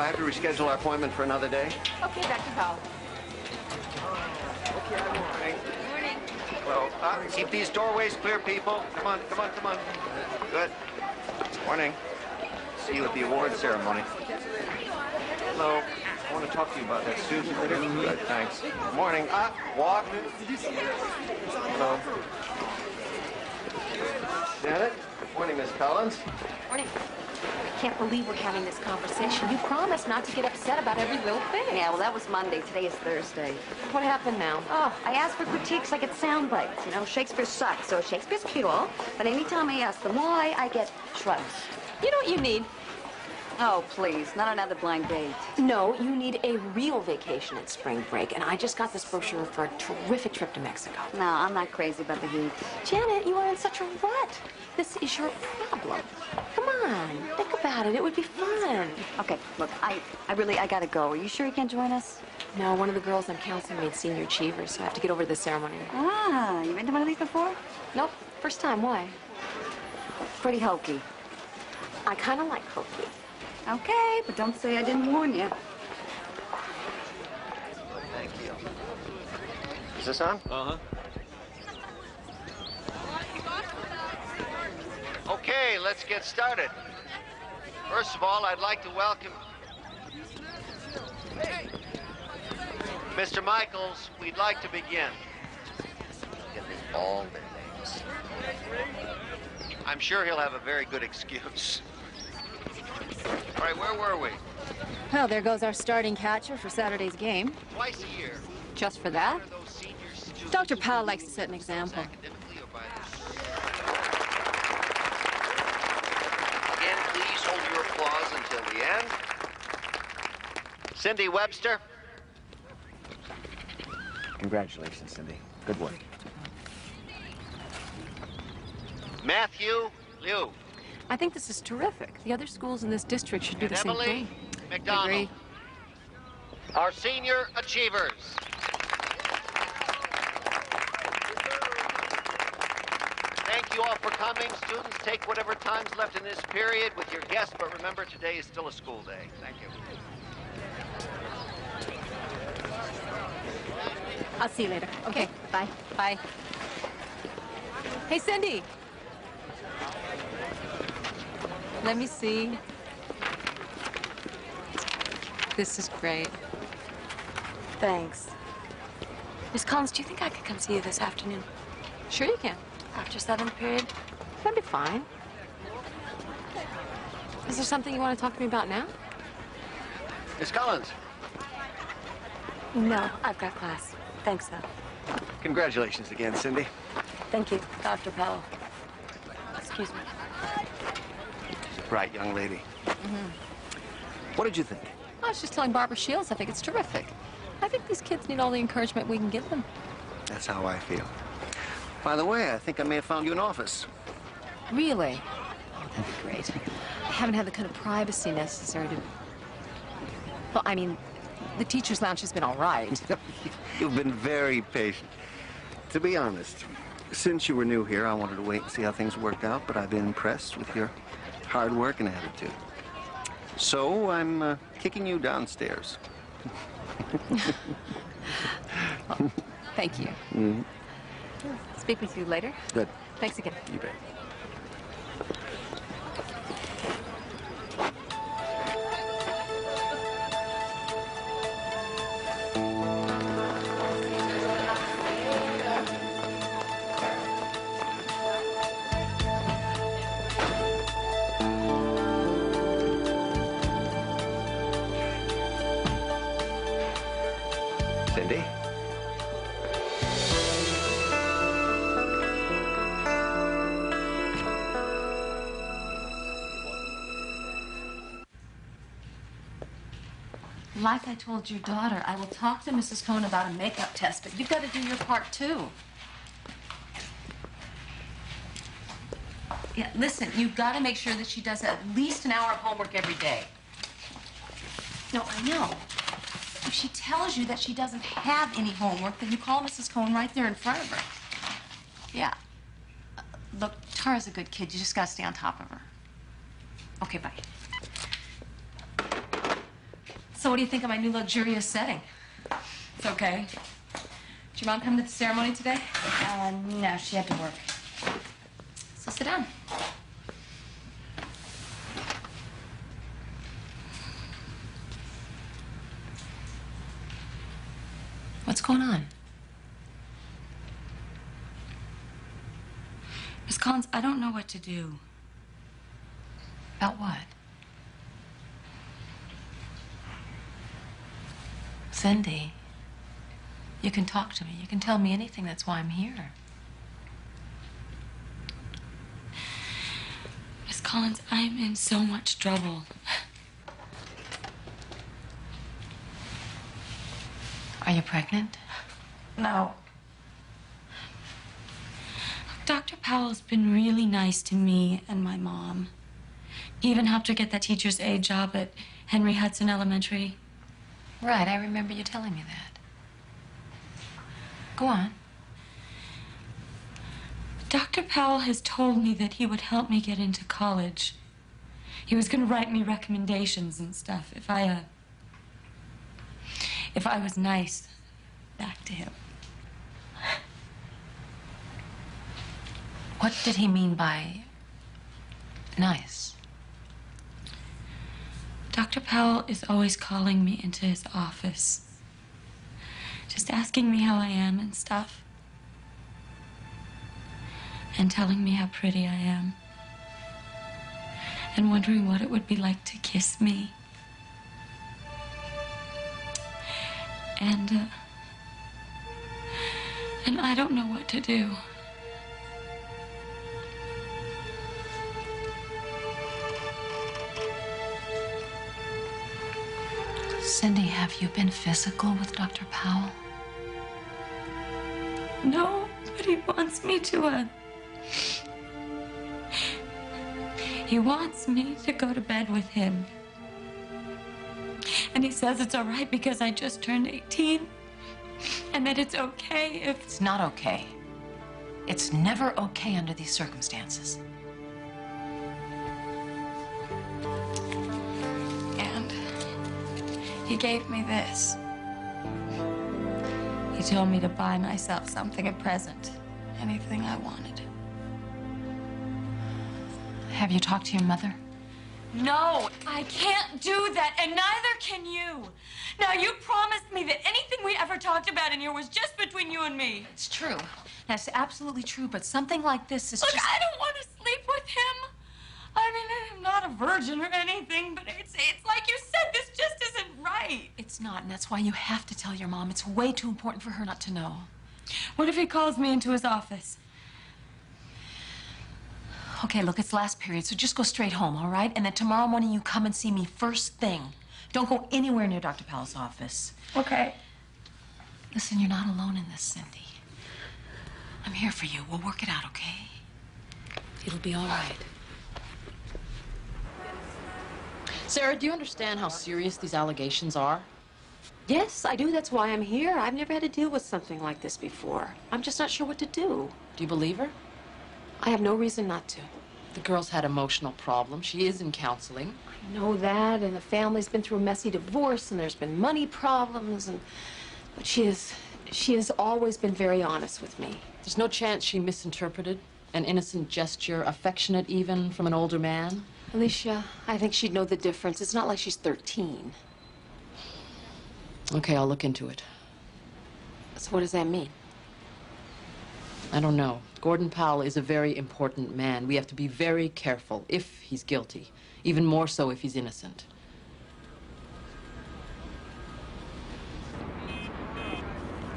I have to reschedule our appointment for another day. Okay, Dr. Powell. Okay, good morning. Well, uh, keep these doorways clear, people. Come on, come on, come on. Good. Morning. See you at the award ceremony. Hello. I want to talk to you about that Susan. Good, thanks. Morning. Ah, walk. Hello. Janet? Morning, Miss Collins. Morning. I can't believe we're having this conversation. You promised not to get upset about every little thing. Yeah, well, that was Monday. Today is Thursday. What happened now? Oh, I asked for critiques like it's sound bites. You know, Shakespeare sucks, so Shakespeare's cool. But anytime I ask them why, I get shrugs. You know what you need? Oh, please, not another blind date. No, you need a real vacation at spring break. And I just got this brochure for a terrific trip to Mexico. No, I'm not crazy about the heat. Janet, you are in such a rut. This is your problem. Come on, think about it. It would be fun. Okay, look, I, I really, I gotta go. Are you sure you can't join us? No, one of the girls I'm counseling made senior achievers, so I have to get over to the ceremony. Ah, you've been to one of these before? Nope, first time. Why? Pretty hokey. I kind of like hokey. Okay, but don't say I didn't warn you. Thank you. Is this on? Uh-huh. Okay, let's get started. First of all, I'd like to welcome Mr. Michaels. We'd like to begin. Give me all their names. I'm sure he'll have a very good excuse. All right, where were we? Well, there goes our starting catcher for Saturday's game. Twice a year. Just for that? What are those senior students Dr. Powell likes to set an example. academically or by their- Again, please hold your applause until the end. Cindy Webster. Congratulations, Cindy. Good work. Matthew Liu. I think this is terrific. The other schools in this district should do And the same Emily thing. McDonald. Agree. Our senior achievers. Thank you all for coming. Students, take whatever time's left in this period with your guests, but remember today is still a school day. Thank you. I'll see you later. Okay, bye. Bye. Hey, Cindy. Let me see. This is great. Thanks. Miss Collins, do you think I could come see you this afternoon? Sure you can. After seventh period? That'd be fine. Is there something you want to talk to me about now? Miss Collins, No, I've got class. Thanks, though. congratulations again, Cindy. Thank you, Dr. Powell. Excuse me. Bright young lady. Mm-hmm. What did you think? I was just telling Barbara Shields I think it's terrific. I think these kids need all the encouragement we can give them. That's how I feel. By the way, I think I may have found you an office. Really? Oh, that'd be great. I haven't had the kind of privacy necessary to... Well, I mean, the teacher's lounge has been all right. You've been very patient. To be honest, since you were new here, I wanted to wait and see how things worked out, but I've been impressed with your hard work and attitude. So I'm uh, kicking you downstairs. Thank you. Speak with you later. Good. Thanks again. You bet. Told your daughter, I will talk to Mrs. Cohn about a makeup test, but you've got to do your part too. Yeah, listen, you've got to make sure that she does at least an hour of homework every day. No, I know. If she tells you that she doesn't have any homework, then you call Mrs. Cohn right there in front of her. Yeah. Uh, Look, Tara's a good kid. You just got to stay on top of her. Okay, bye. So what do you think of my new luxurious setting? It's okay. Did your mom come to the ceremony today? Uh, no, she had to work. So sit down. What's going on? Miss Collins, I don't know what to do. About what? Cindy, you can talk to me. You can tell me anything. That's why I'm here. Miss Collins, I'm in so much trouble. Are you pregnant? No. Dr. Powell's been really nice to me and my mom. He even helped her get that teacher's aide job at Henry Hudson Elementary. Right, I remember you telling me that. Go on. Dr. Powell has told me that he would help me get into college. He was going to write me recommendations and stuff if I, uh, if I was nice back to him. What did he mean by nice? Dr. Powell is always calling me into his office, just asking me how I am and stuff, and telling me how pretty I am, and wondering what it would be like to kiss me. And, uh, and I don't know what to do. Cindy, have you been physical with Dr. Powell? No, but he wants me to, uh. He wants me to go to bed with him. And he says it's all right because I just turned 18. And that it's okay if. It's not okay. It's never okay under these circumstances. He gave me this. He told me to buy myself something, a present, anything I wanted. Have you talked to your mother? No, I can't do that, and neither can you. Now, you promised me that anything we ever talked about in here was just between you and me. It's true. That's absolutely true, but something like this is Look, just. I don't want to sleep with him. I mean, I'm not a virgin or anything, but it's it's like you said, this just isn't right. It's not, and that's why you have to tell your mom. It's way too important for her not to know. What if he calls me into his office? Okay, look, it's last period, so just go straight home, all right? And then tomorrow morning you come and see me first thing. Don't go anywhere near Dr. Powell's office. Okay. Listen, you're not alone in this, Cindy. I'm here for you. We'll work it out, okay? It'll be all right. Sarah, do you understand how serious these allegations are? Yes, I do. That's why I'm here. I've never had to deal with something like this before. I'm just not sure what to do. Do you believe her? I have no reason not to. The girl's had emotional problems. She is in counseling. I know that, and the family's been through a messy divorce, and there's been money problems, and but she is she has always been very honest with me. There's no chance she misinterpreted an innocent gesture, affectionate even, from an older man. Alicia, I think she'd know the difference. It's not like she's 13. Okay, I'll look into it. So what does that mean? I don't know. Gordon Powell is a very important man. We have to be very careful if he's guilty, even more so if he's innocent.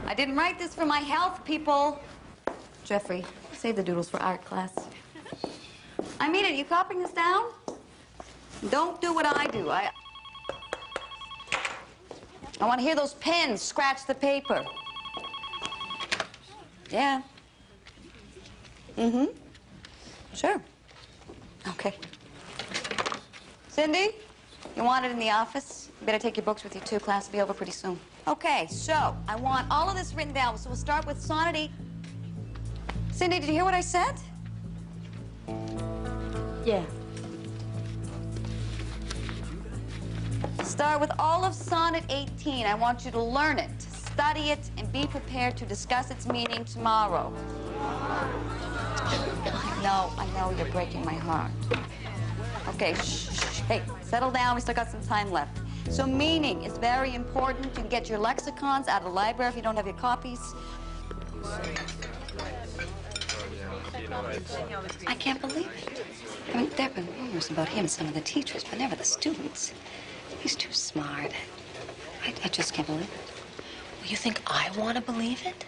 I didn't write this for my health, people. Jeffrey, save the doodles for art class. I mean it. You copying this down? Don't do what I do. I. I want to hear those pens scratch the paper. Yeah. Mm-hmm. Sure. Okay. Cindy, you want it in the office? You better take your books with you too. Class will be over pretty soon. Okay, so I want all of this written down. So we'll start with eight. Cindy, did you hear what I said? Yeah. Start with all of Sonnet 18. I want you to learn it, study it, and be prepared to discuss its meaning tomorrow. I know, I know you're breaking my heart. Okay, shh, shh, hey, settle down. We still got some time left. So meaning is very important. You can get your lexicons out of the library if you don't have your copies. I can't believe it. I mean, there have been rumors about him, and some of the teachers, but never the students. He's too smart. I, I just can't believe it. Well, you think I want to believe it?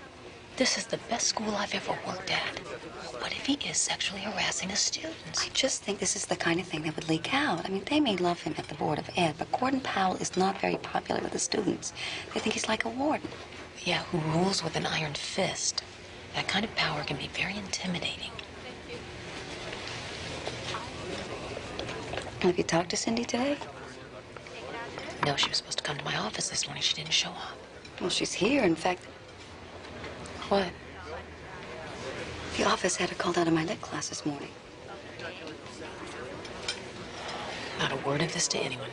This is the best school I've ever worked at. What if he is sexually harassing his students? I just think this is the kind of thing that would leak out. I mean, they may love him at the Board of Ed, but Gordon Powell is not very popular with the students. They think he's like a warden. Yeah, who rules with an iron fist. That kind of power can be very intimidating. Have you talked to Cindy today? No, she was supposed to come to my office this morning. She didn't show up. Well, she's here. In fact, What? the office had her called out of my lit class this morning. Not a word of this to anyone.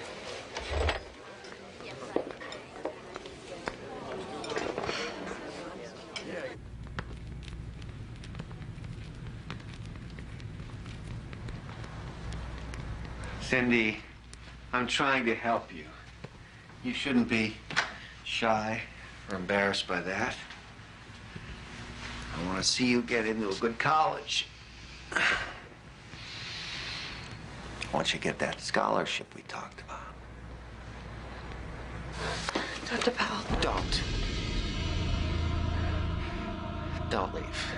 Cindy, I'm trying to help you. You shouldn't be shy or embarrassed by that. I want to see you get into a good college. Once you get that scholarship we talked about. Dr. Powell. Don't. Don't leave.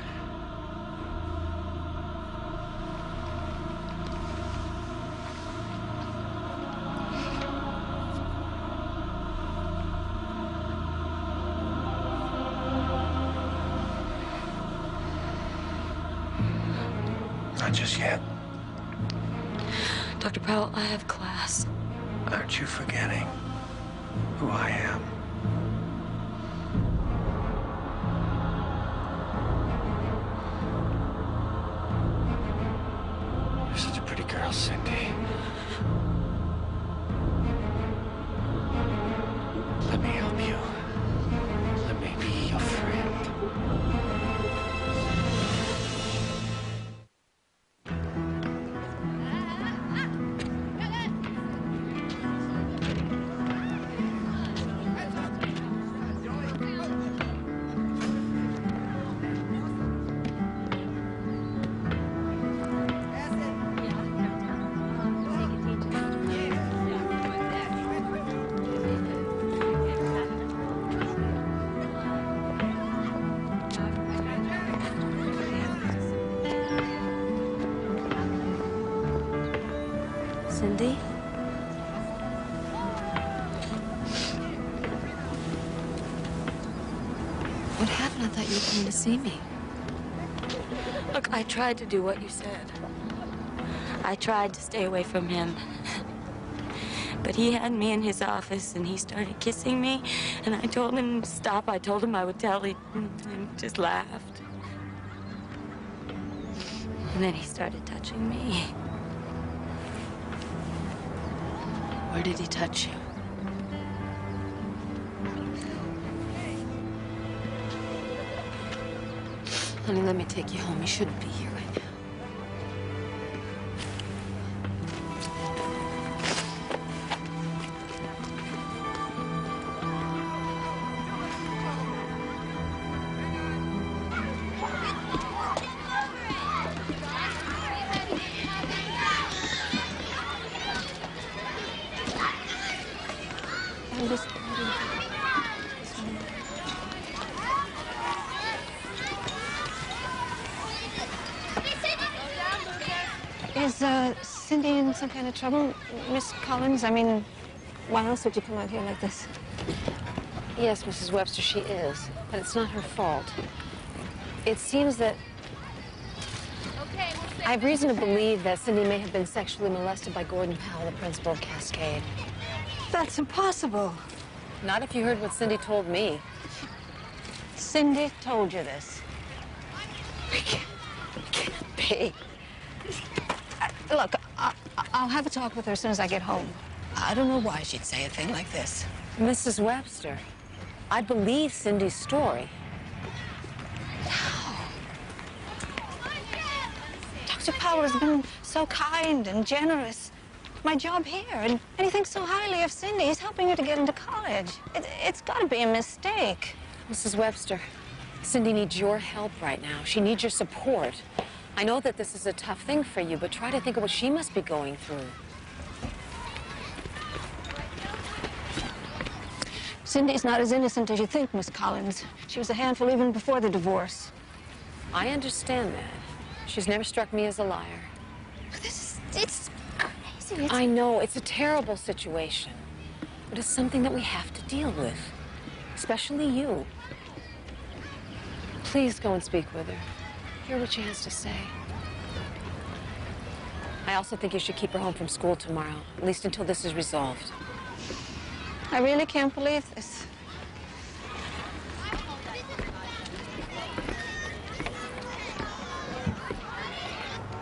See me. Look, I tried to do what you said. I tried to stay away from him. But he had me in his office and he started kissing me. And I told him to stop. I told him I would tell. He just laughed. And then he started touching me. Where did he touch you? Honey, let me take you home. You shouldn't some kind of trouble, Miss Collins? I mean, why else would you come out here like this? Yes, Mrs. Webster, she is. But it's not her fault. It seems that I have reason to believe that Cindy may have been sexually molested by Gordon Powell, the principal of Cascade. That's impossible. Not if you heard what Cindy told me. Cindy told you this. We can't it can't be. Look, I, I'll have a talk with her as soon as I get home. I don't know why she'd say a thing like this. Mrs. Webster, I believe Cindy's story. Dr. Powell has been so kind and generous. My job here, and, and he thinks so highly of Cindy. He's helping her to get into college. It, it's got to be a mistake. Mrs. Webster, Cindy needs your help right now. She needs your support. I know that this is a tough thing for you, but try to think of what she must be going through. Cindy's not as innocent as you think, Miss Collins. She was a handful even before the divorce. I understand that. She's never struck me as a liar. But This is, it's crazy. It's, I know, it's a terrible situation. But it's something that we have to deal with. Especially you. Please go and speak with her. Hear what she has to say. I also think you should keep her home from school tomorrow, at least until this is resolved. I really can't believe this.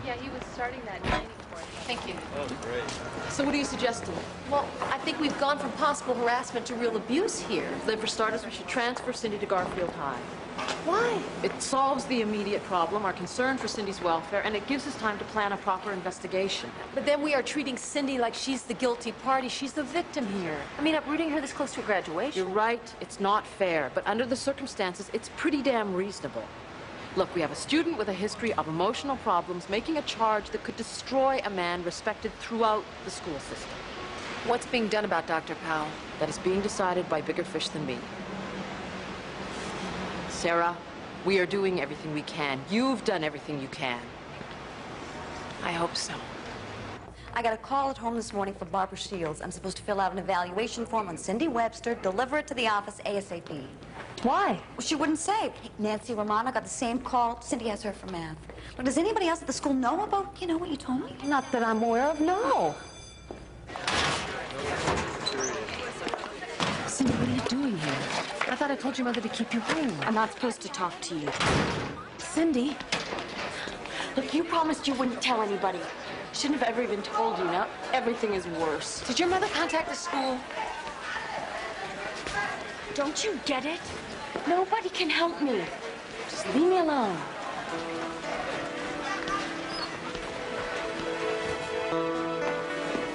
Yeah, he was starting that dining course. Thank you. Oh, great. So what are you suggesting? Well, I think we've gone from possible harassment to real abuse here. Then for starters, we should transfer Cindy to Garfield High. Why? It solves the immediate problem, our concern for Cindy's welfare, and it gives us time to plan a proper investigation. But then we are treating Cindy like she's the guilty party. She's the victim here. I mean, uprooting her this close to graduation. You're right, it's not fair, but under the circumstances, it's pretty damn reasonable. Look, we have a student with a history of emotional problems making a charge that could destroy a man respected throughout the school system. What's being done about Dr. Powell? That is being decided by bigger fish than me. Sarah, we are doing everything we can. You've done everything you can. I hope so. I got a call at home this morning from Barbara Shields. I'm supposed to fill out an evaluation form on Cindy Webster, deliver it to the office ASAP. Why? Well, she wouldn't say. Nancy Romano got the same call. Cindy has her for math. But does anybody else at the school know about, you know, what you told me? Not that I'm aware of, no. Cindy, what are you doing here? I thought I told your mother to keep you home. I'm not supposed to talk to you. Cindy, Look, you promised you wouldn't tell anybody. Shouldn't have ever even told you. Now everything is worse. did your mother contact the school? Don't you get it? Nobody can help me. Just leave me alone.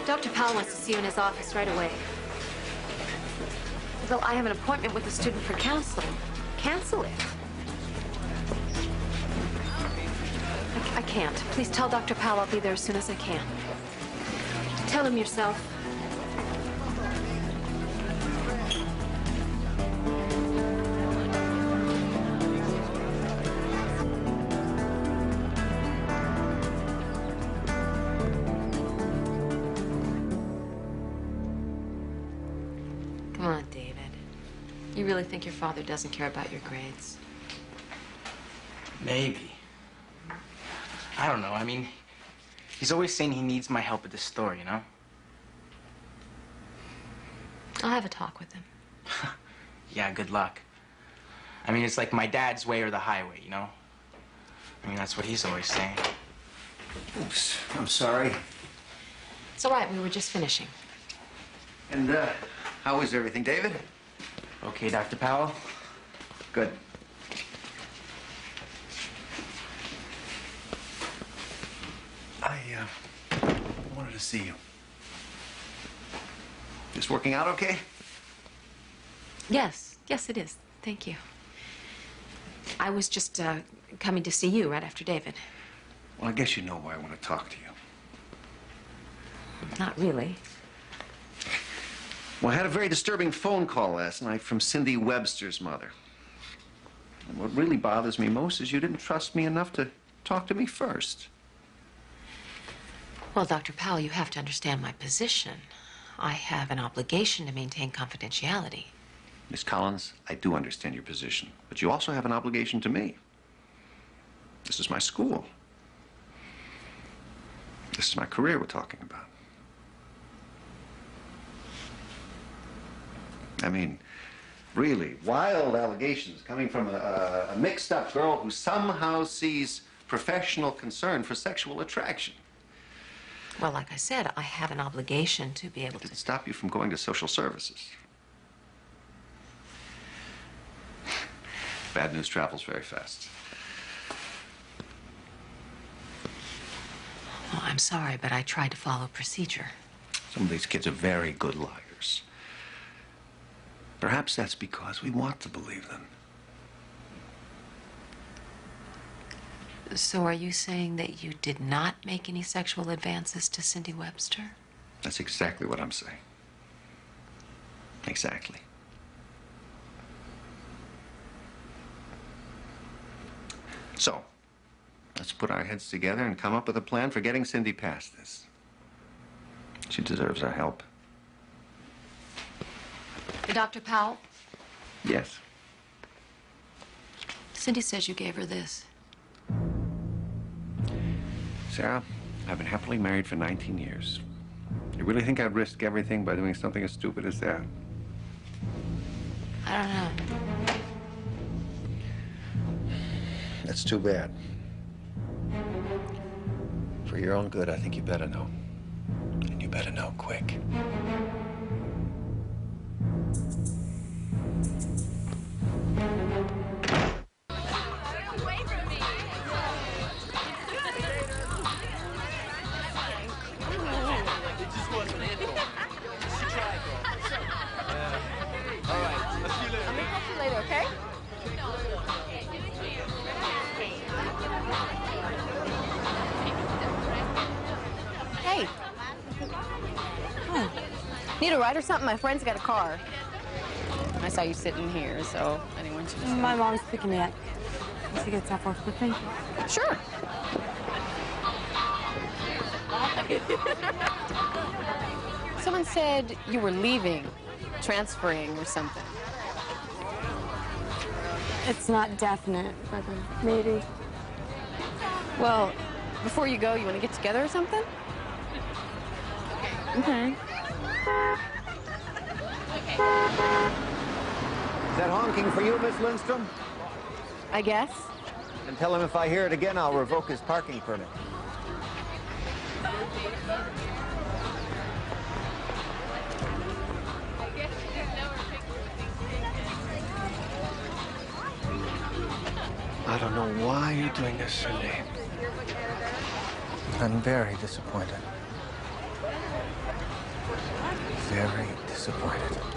Dr. Powell wants to see you in his office right away. Well, I have an appointment with a student for counseling. Cancel it. I, I can't. Please tell Dr. Powell I'll be there as soon as I can. Tell him yourself. Think your father doesn't care about your grades? Maybe. I don't know. I mean, he's always saying he needs my help at the store, you know? I'll have a talk with him. Yeah, good luck. I mean, it's like my dad's way or the highway, you know? I mean, that's what he's always saying. Oops, I'm sorry. It's all right. We were just finishing. And, uh, how is everything, David? Okay, Dr. Powell? Good. I, uh, wanted to see you. This working out okay? Yes, yes, it is. Thank you. I was just uh, coming to see you right after David. Well, I guess you know why I want to talk to you. Not really. Well, I had a very disturbing phone call last night from Cindy Webster's mother. And what really bothers me most is you didn't trust me enough to talk to me first. Well, Dr. Powell, you have to understand my position. I have an obligation to maintain confidentiality. Miss Collins, I do understand your position, but you also have an obligation to me. This is my school. This is my career we're talking about. I mean, really, wild allegations coming from a, a mixed up girl who somehow sees professional concern for sexual attraction. Well, like I said, I have an obligation to be able Did to. it stop you from going to social services? Bad news travels very fast. Well, I'm sorry, but I tried to follow procedure. Some of these kids are very good liars. Perhaps that's because we want to believe them. So, are you saying that you did not make any sexual advances to Cindy Webster? That's exactly what I'm saying. Exactly. So, let's put our heads together and come up with a plan for getting Cindy past this. She deserves our help. Dr. Powell, Yes. Cindy says you gave her this. Sarah, I've been happily married for 19 years. You really think I'd risk everything by doing something as stupid as that? I don't know. That's too bad. For your own good, I think you better know. And you better know quick. Ride or something? My friend's got a car. I saw you sitting here, so I didn't want you to. My mom's picking me up. She gets off work, thank you. Sure. Someone said you were leaving, transferring or something. It's not definite, but maybe. Well, before you go, you want to get together or something? Okay. Is that honking for you, Miss Lindstrom? I guess. And tell him if I hear it again, I'll revoke his parking permit. I don't know why you're doing this, Cindy. I'm very disappointed. Very disappointed.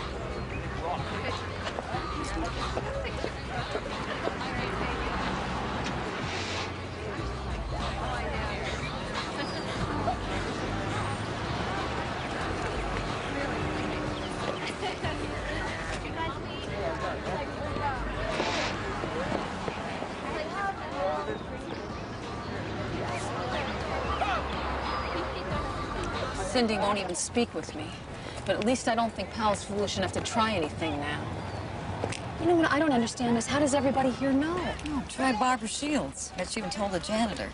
Cindy won't even speak with me. But at least I don't think Powell's foolish enough to try anything now. You know what I don't understand is how does everybody here know? Oh, try Barbara Shields. Bet she even told the janitor.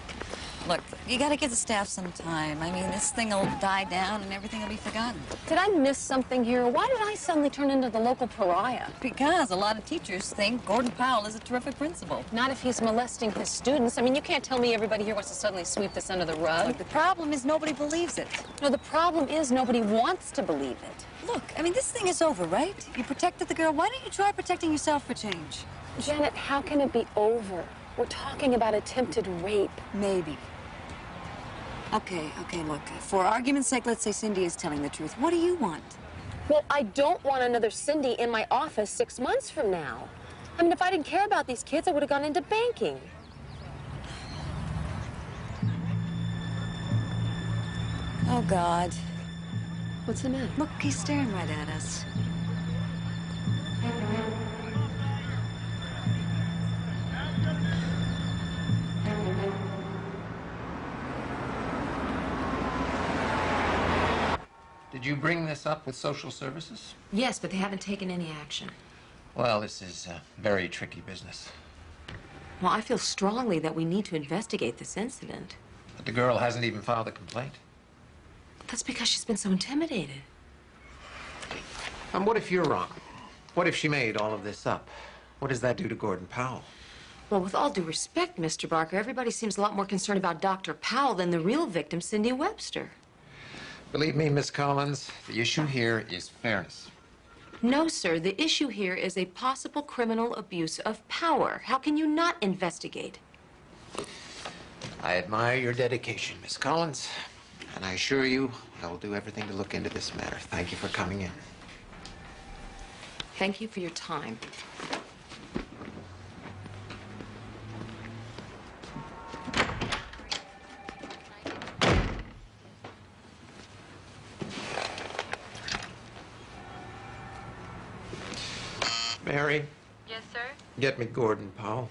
Look, you gotta give the staff some time. I mean, this thing will die down and everything will be forgotten. Did I miss something here? Why did I suddenly turn into the local pariah? Because a lot of teachers think Gordon Powell is a terrific principal. Not if he's molesting his students. I mean, you can't tell me everybody here wants to suddenly sweep this under the rug. Look, the problem is nobody believes it. No, the problem is nobody wants to believe it. Look, I mean, this thing is over, right? You protected the girl. Why don't you try protecting yourself for change? Janet, how can it be over? We're talking about attempted rape. Maybe. Okay, okay, look. For argument's sake, let's say Cindy is telling the truth. What do you want? Well, I don't want another Cindy in my office six months from now. I mean, if I didn't care about these kids, I would have gone into banking. Oh, God. What's the matter? Look, he's staring right at us. Did you bring this up with social services? Yes, but they haven't taken any action. Well, this is a very tricky business. Well, I feel strongly that we need to investigate this incident. But the girl hasn't even filed a complaint. That's because she's been so intimidated. And what if you're wrong? What if she made all of this up? What does that do to Gordon Powell? Well, with all due respect, Mr. Barker, everybody seems a lot more concerned about Dr. Powell than the real victim, Cindy Webster. Believe me, Miss Collins, the issue here is fairness. No, sir. The issue here is a possible criminal abuse of power. How can you not investigate? I admire your dedication, Miss Collins. And I assure you, I will do everything to look into this matter. Thank you for coming in. Thank you for your time. Mary, Yes, sir? get me Gordon Powell.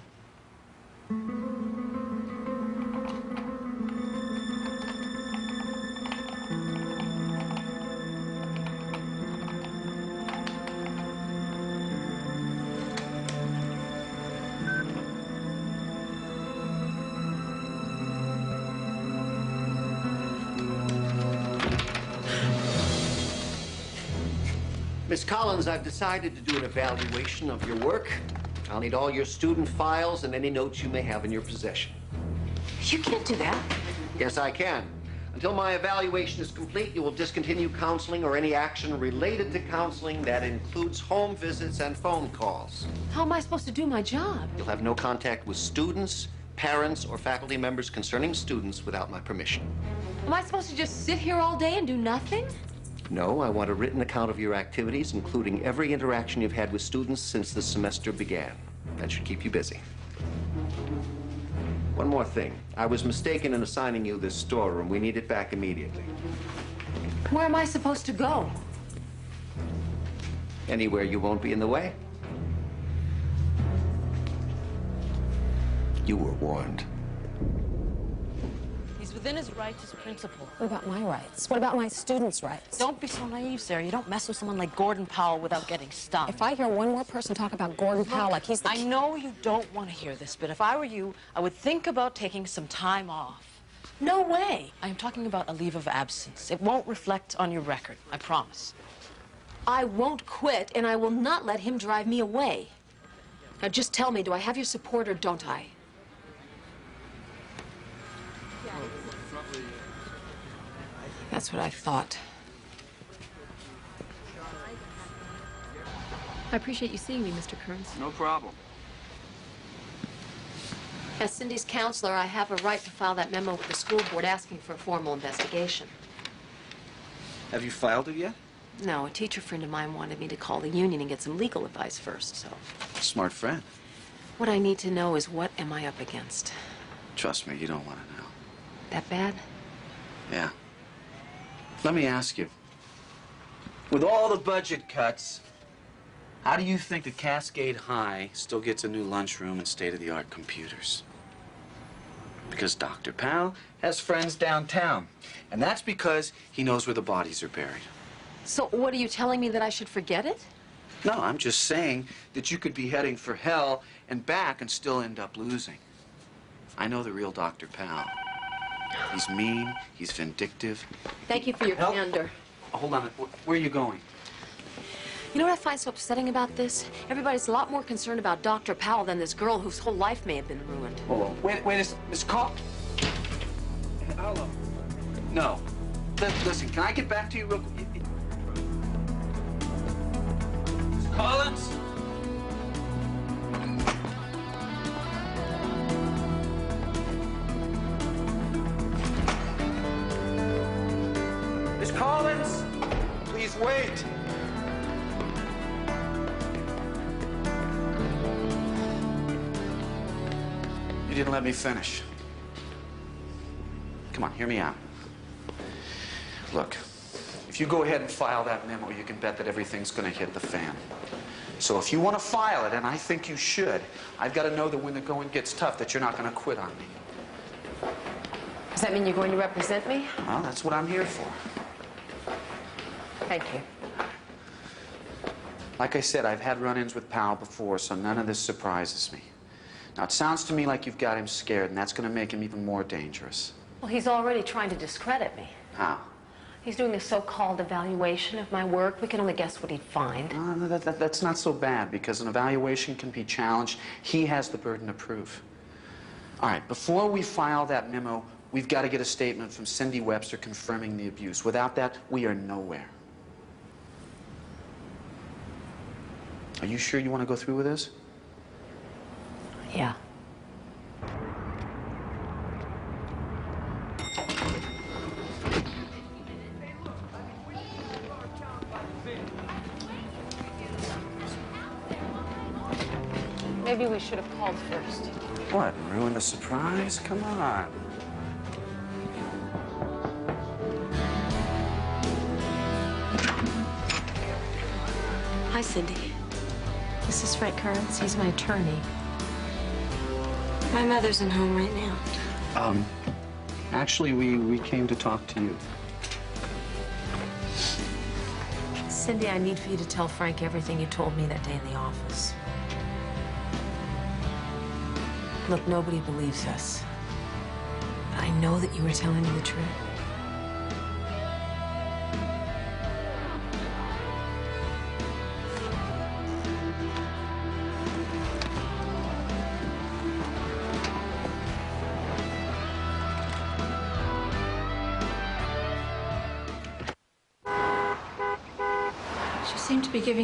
Collins, I've decided to do an evaluation of your work. I'll need all your student files and any notes you may have in your possession. You can't do that. Yes, I can. Until my evaluation is complete, you will discontinue counseling or any action related to counseling that includes home visits and phone calls. How am I supposed to do my job? You'll have no contact with students, parents, or faculty members concerning students without my permission. Am I supposed to just sit here all day and do nothing? No, I want a written account of your activities, including every interaction you've had with students since the semester began. That should keep you busy. One more thing. I was mistaken in assigning you this storeroom. We need it back immediately. Where am I supposed to go? Anywhere you won't be in the way. You were warned. Within his rights as principal. What about my rights? What about my students' rights? Don't be so naive, Sarah. You don't mess with someone like Gordon Powell without getting stung. If I hear one more person talk about Gordon Powell like he's the I know you don't want to hear this, but if I were you, I would think about taking some time off. No way. I am talking about a leave of absence. It won't reflect on your record, I promise. I won't quit, and I will not let him drive me away. Now, just tell me, do I have your support or don't I? That's what I thought. I appreciate you seeing me, Mr. Kearns. No problem. As Cindy's counselor, I have a right to file that memo with the school board asking for a formal investigation. Have you filed it yet? No, a teacher friend of mine wanted me to call the union and get some legal advice first, so. Smart friend. What I need to know is what am I up against? Trust me, you don't want to know. That bad? Yeah. Let me ask you. With all the budget cuts, how do you think that Cascade High still gets a new lunchroom and state-of-the-art computers? Because Dr. Powell has friends downtown. And that's because he knows where the bodies are buried. So what are you telling me that I should forget it? No, I'm just saying that you could be heading for hell and back and still end up losing. I know the real Dr. Powell. He's mean, he's vindictive. Thank you for your candor. Oh, hold on, where are you going? You know what I find so upsetting about this? Everybody's a lot more concerned about Dr. Powell than this girl whose whole life may have been ruined. Oh, wait, wait, Miss, Miss Call. Hello. No. Li- listen, can I get back to you real quick? Collins? Wait. You didn't let me finish. Come on, hear me out. Look, if you go ahead and file that memo, you can bet that everything's going to hit the fan. So if you want to file it, and I think you should, I've got to know that when the going gets tough, that you're not going to quit on me. Does that mean you're going to represent me? Well, that's what I'm here for. Thank you. Like I said, I've had run-ins with Powell before, so none of this surprises me. Now, it sounds to me like you've got him scared, and that's going to make him even more dangerous. Well, he's already trying to discredit me. How? He's doing a so-called evaluation of my work. We can only guess what he'd find. Uh, that, that, that's not so bad because an evaluation can be challenged. He has the burden of proof. All right, before we file that memo, we've got to get a statement from Cindy Webster confirming the abuse. Without that, we are nowhere. Are you sure you want to go through with this? Yeah. Maybe we should have called first. What? Ruin the surprise? Come on. Hi, Cindy. This is Frank Kearns. He's my attorney. My mother's in home right now. Um, actually, we, we came to talk to you. Cindy, I need for you to tell Frank everything you told me that day in the office. Look, nobody believes us. But I know that you were telling me the truth.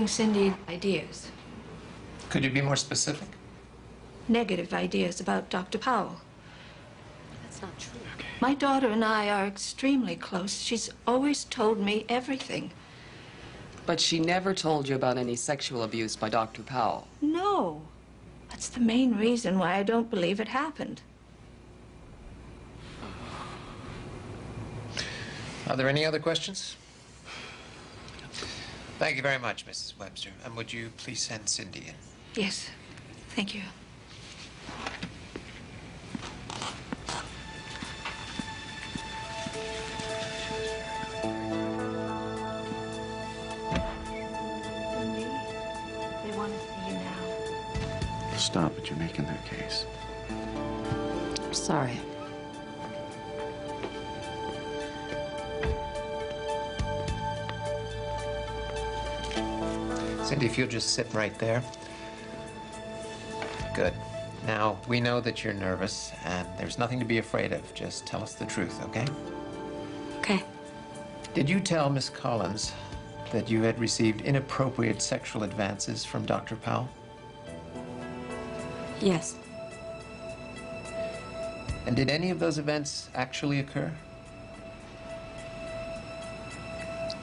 Giving Cindy ideas, Could you be more specific? negative ideas about Dr. Powell. That's not true. My daughter and I are extremely close. She's always told me everything. But she never told you about any sexual abuse by Dr. Powell. No. That's the main reason why I don't believe it happened. Are there any other questions? Thank you very much, Mrs. Webster. And would you please send Cindy in? Yes. Thank you. Cindy, they want to see you now. Stop it. You're making their case. I'm sorry. Cindy, if you'll just sit right there. Good. Now, we know that you're nervous, and there's nothing to be afraid of. Just tell us the truth, okay? Okay. Did you tell Miss Collins that you had received inappropriate sexual advances from Dr. Powell? Yes. And did any of those events actually occur?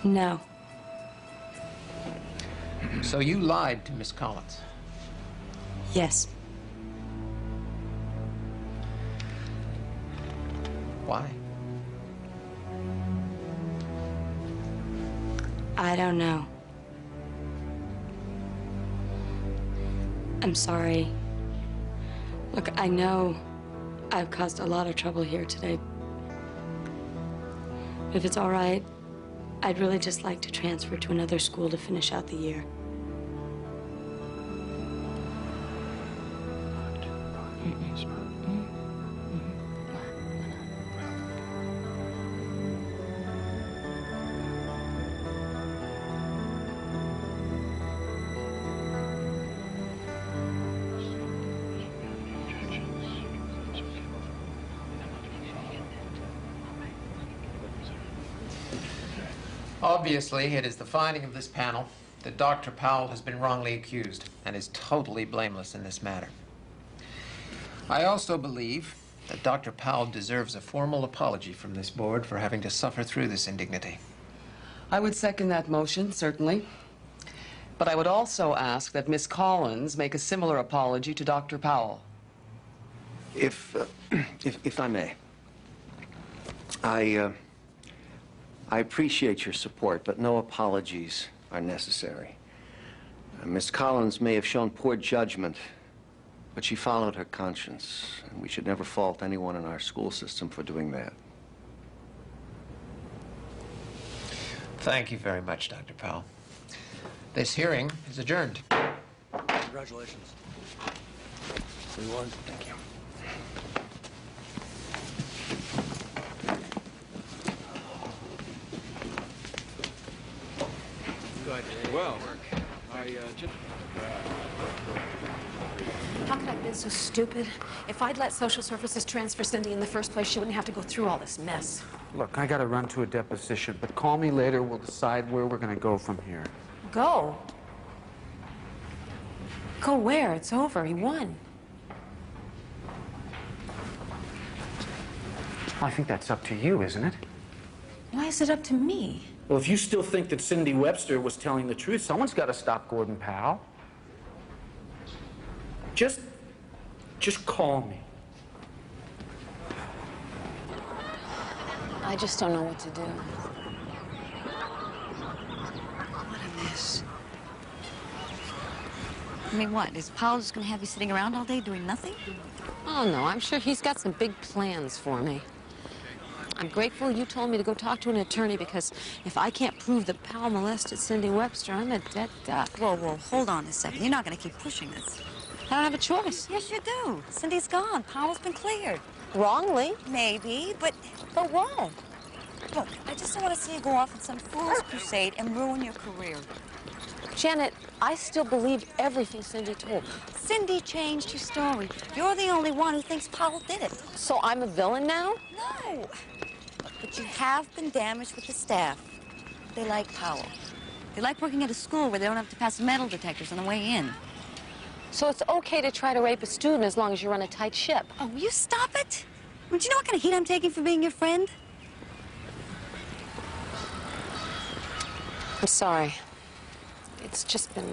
No. So you lied to Miss Collins. Yes. Why? I don't know. I'm sorry. Look, I know I've caused a lot of trouble here today. If it's all right, I'd really just like to transfer to another school to finish out the year. Obviously, it is the finding of this panel that Dr. Powell has been wrongly accused and is totally blameless in this matter. I also believe that Dr. Powell deserves a formal apology from this board for having to suffer through this indignity. I would second that motion, certainly. But I would also ask that Miss Collins make a similar apology to Dr. Powell. If, uh, if, if I may, I, uh, I appreciate your support, but no apologies are necessary. Uh, Miss Collins may have shown poor judgment, but she followed her conscience, and we should never fault anyone in our school system for doing that. Thank you very much, Dr. Powell. This hearing is adjourned. Congratulations. Everyone. Thank you. Well, I uh, just. How could I have been so stupid? If I'd let social services transfer Cindy in the first place, she wouldn't have to go through all this mess. Look, I gotta run to a deposition, but call me later. We'll decide where we're gonna go from here. Go. Go where? It's over. He won. I think that's up to you, isn't it? Why is it up to me? Well, if you still think that Cindy Webster was telling the truth, someone's got to stop Gordon Powell. Just, just call me. I just don't know what to do. What a mess. I mean, what? Is Powell just going to have you sitting around all day doing nothing? Oh, no, I'm sure he's got some big plans for me. I'm grateful you told me to go talk to an attorney because if I can't prove that Powell molested Cindy Webster, I'm a dead duck. Whoa, whoa, hold on a second. You're not going to keep pushing this. I don't have a choice. Yes, you do. Cindy's gone. Powell's been cleared. Wrongly? Maybe, but... But what? Look, I just don't want to see you go off on some fool's crusade and ruin your career. Janet, I still believe everything Cindy told me. Cindy changed your story. You're the only one who thinks Powell did it. So I'm a villain now? No. But you have been damaged with the staff. They like Powell. They like working at a school where they don't have to pass metal detectors on the way in. So it's okay to try to rape a student as long as you run a tight ship. Oh, will you stop it? I mean, do you know what kind of heat I'm taking for being your friend? I'm sorry. It's just been.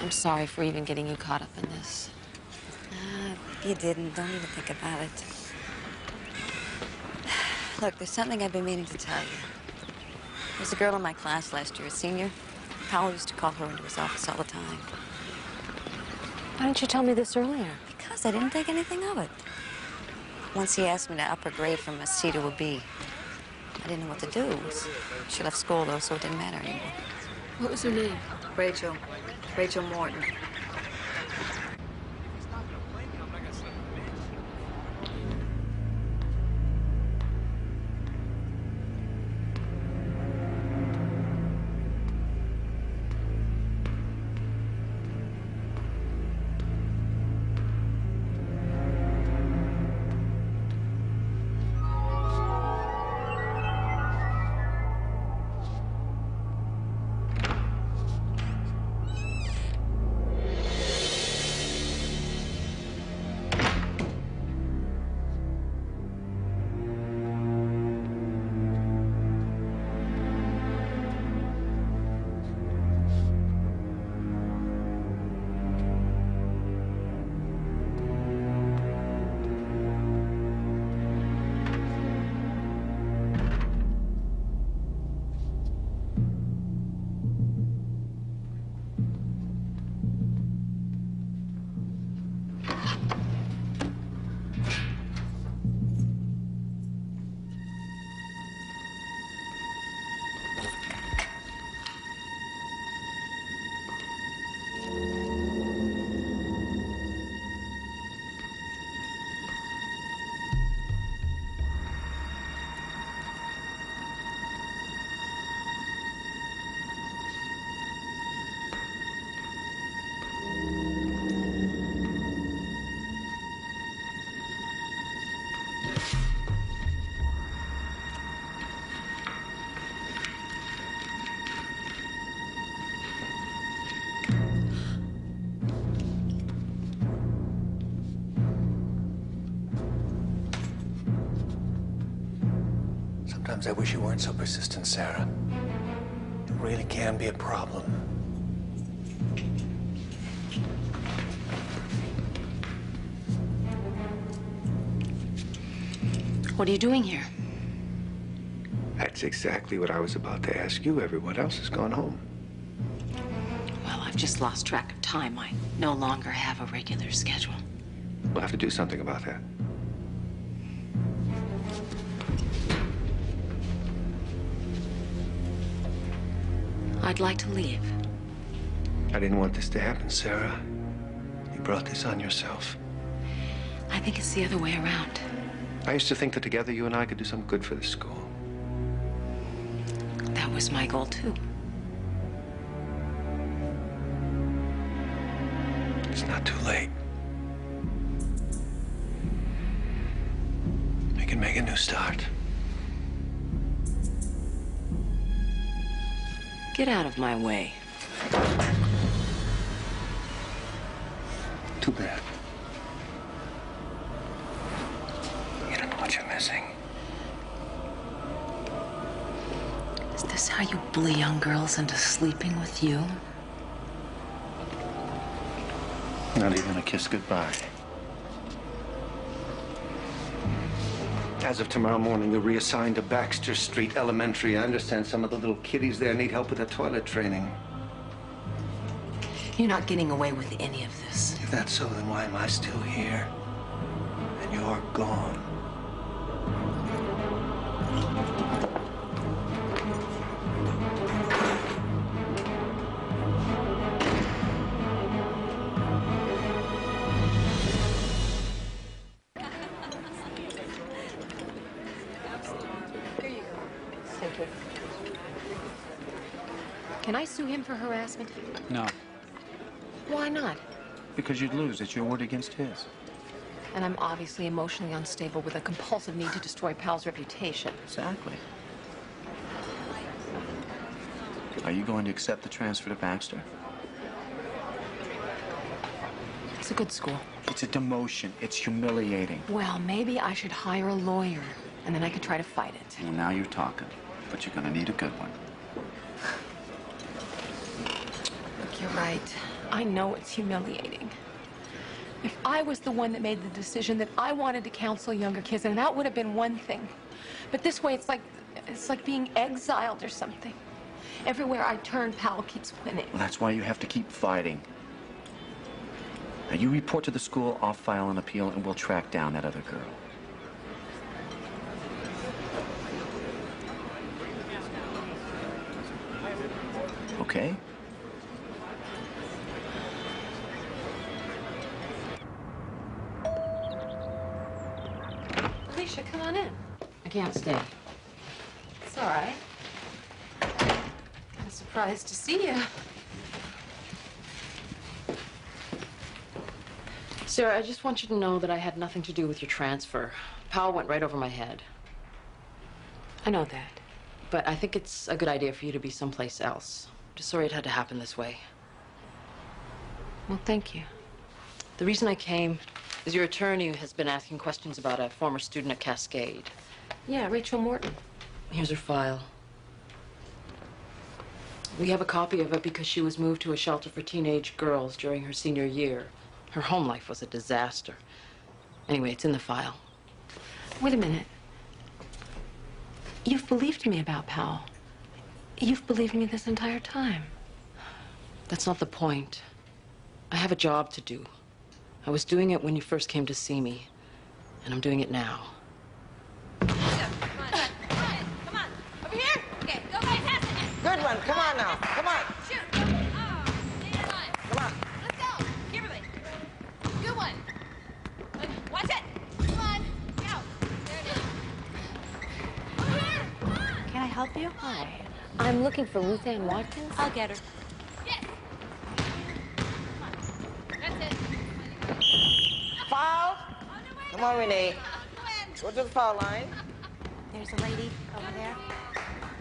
I'm sorry for even getting you caught up in this. Ah, you didn't. Don't even think about it. Look, there's something I've been meaning to tell you. There's a girl in my class last year, a senior. Powell used to call her into his office all the time. Why didn't you tell me this earlier? Because I didn't think anything of it. Once he asked me to up her grade from a C to a B. I didn't know what to do. She left school, though, so it didn't matter anymore. What was her name? Rachel. Rachel Morton. I wish you weren't so persistent, Sarah. It really can be a problem. What are you doing here? That's exactly what I was about to ask you. Everyone else has gone home. Well, I've just lost track of time. I no longer have a regular schedule. We'll have to do something about that. I'd like to leave. I didn't want this to happen, Sarah. You brought this on yourself. I think it's the other way around. I used to think that together you and I could do some good for the school. That was my goal, too. Get out of my way. Too bad. You don't know what you're missing. Is this how you bully young girls into sleeping with you? Not even a kiss goodbye. As of tomorrow morning, you're reassigned to Baxter Street Elementary. I understand some of the little kiddies there need help with their toilet training. You're not getting away with any of this. If that's so, then why am I still here? And you're gone. You'd lose. It's your word against his. And I'm obviously emotionally unstable with a compulsive need to destroy Powell's reputation. Exactly. Are you going to accept the transfer to Baxter? It's a good school. It's a demotion. It's humiliating. Well, maybe I should hire a lawyer, and then I could try to fight it. Well, now you're talking. But you're going to need a good one. Look, you're right. I know it's humiliating. If I was the one that made the decision that I wanted to counsel younger kids, and that would have been one thing. But this way, it's like it's like being exiled or something. Everywhere I turn, Powell keeps winning. Well, that's why you have to keep fighting. Now, you report to the school, I'll file an appeal, and we'll track down that other girl. Okay? Alicia, come on in. I can't stay. It's all right. I'm surprised to see you. Sarah, I just want you to know that I had nothing to do with your transfer. Powell went right over my head. I know that. But I think it's a good idea for you to be someplace else. Just sorry it had to happen this way. Well, thank you. The reason I came is your attorney has been asking questions about a former student at Cascade. Yeah, Rachel Morton. Here's her file. We have a copy of it because she was moved to a shelter for teenage girls during her senior year. Her home life was a disaster. Anyway, it's in the file. Wait a minute. You've believed me about Powell. You've believed me this entire time. That's not the point. I have a job to do. I was doing it when you first came to see me, and I'm doing it now. Help you? Hi. I'm looking for Ruth Ann Watkins. I'll get her. Yes. That's it. Foul. Come on, Renee. Go to the foul line. There's a lady over there.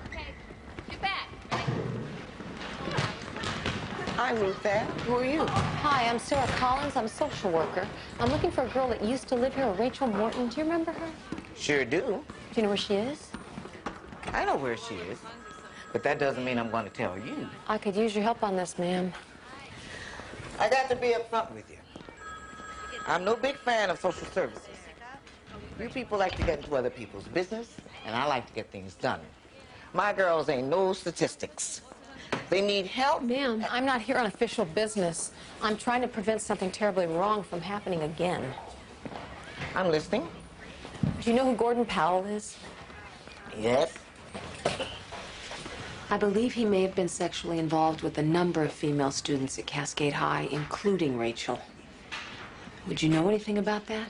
Okay. Get back. Hi, Ruth Ann. Who are you? Hi, I'm Sarah Collins. I'm a social worker. I'm looking for a girl that used to live here, Rachel Morton. Do you remember her? Sure do. Do you know where she is? I know where she is, but that doesn't mean I'm going to tell you. I could use your help on this, ma'am. I got to be upfront with you. I'm no big fan of social services. You people like to get into other people's business, and I like to get things done. My girls ain't no statistics. They need help. Ma'am, I'm not here on official business. I'm trying to prevent something terribly wrong from happening again. I'm listening. Do you know who Gordon Powell is? Yes. I believe he may have been sexually involved with a number of female students at Cascade High, including Rachel. Would you know anything about that?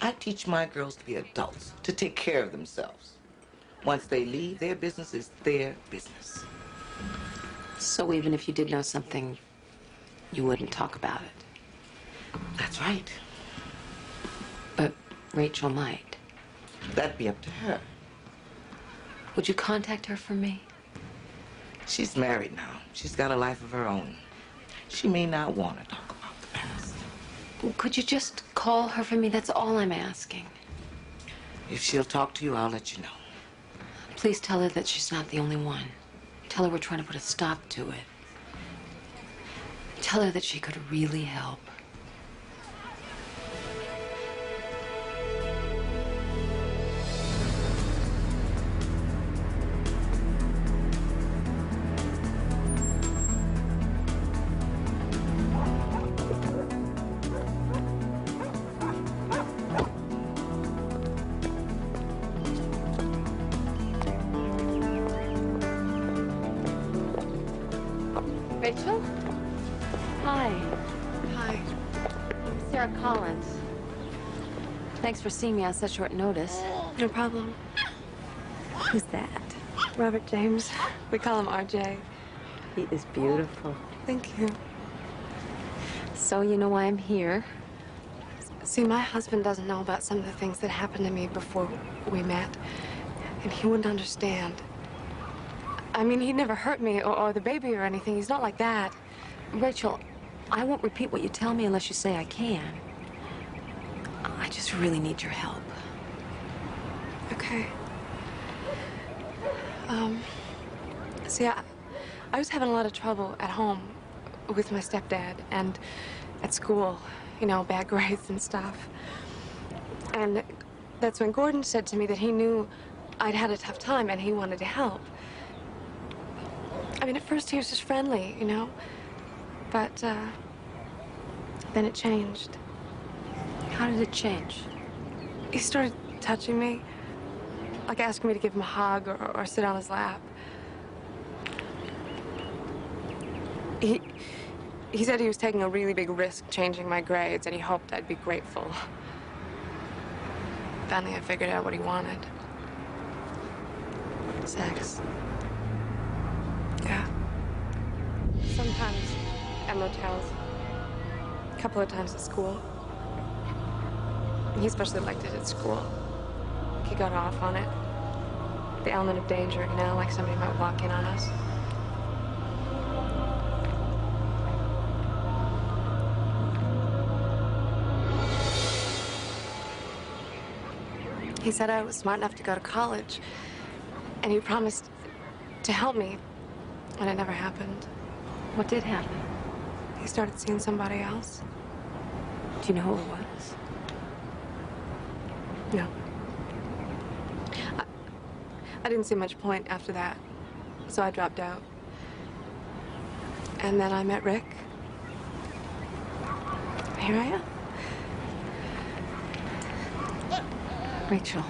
I teach my girls to be adults, to take care of themselves. Once they leave, their business is their business. So even if you did know something, you wouldn't talk about it? That's right. But Rachel might. That'd be up to her. Would you contact her for me? She's married now. She's got a life of her own. She may not want to talk about the past. Could you just call her for me? That's all I'm asking. If she'll talk to you, I'll let you know. Please tell her that she's not the only one. Tell her we're trying to put a stop to it. Tell her that she could really help. For seeing me on such short notice. No problem. Who's that? Robert James. We call him RJ. He is beautiful. Thank you. So you know why I'm here? See, my husband doesn't know about some of the things that happened to me before we met, and he wouldn't understand. I mean, he'd never hurt me or, or the baby or anything. He's not like that. Rachel, I won't repeat what you tell me unless you say I can. I just really need your help. Okay. Um, see, I, I was having a lot of trouble at home with my stepdad and at school, you know, bad grades and stuff. And that's when Gordon said to me that he knew I'd had a tough time and he wanted to help. I mean, at first he was just friendly, you know, but uh, then it changed. How did it change? He started touching me, like asking me to give him a hug or, or sit on his lap. He, he said he was taking a really big risk changing my grades, and he hoped I'd be grateful. Finally, I figured out what he wanted. Sex. Yeah. Sometimes at motels. A couple of times at school. He especially liked it at school. He got off on it. The element of danger, you know, like somebody might walk in on us. He said I was smart enough to go to college, and he promised to help me, and it never happened. What did happen? He started seeing somebody else. Do you know who it was? No. I, I didn't see much point after that, so I dropped out. And then I met Rick. Here I am. Rachel.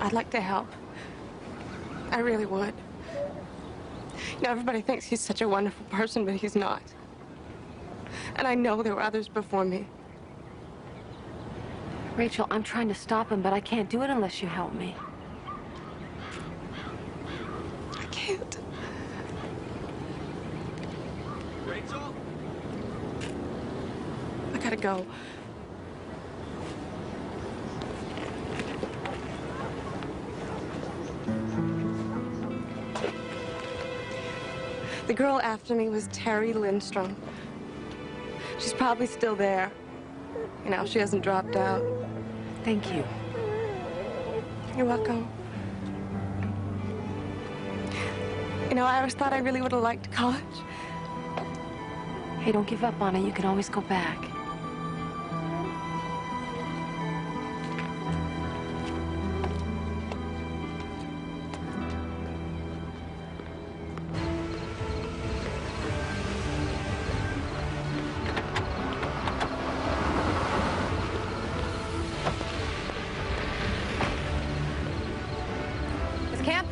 I'd like to help. I really would. You know, everybody thinks he's such a wonderful person, but he's not. And I know there were others before me. Rachel, I'm trying to stop him, but I can't do it unless you help me. I can't. Rachel? I gotta go. The girl after me was Terry Lindstrom. She's probably still there. You know, she hasn't dropped out. Thank you. You're welcome. You know, I always thought I really would have liked college. Hey, don't give up on it. You can always go back.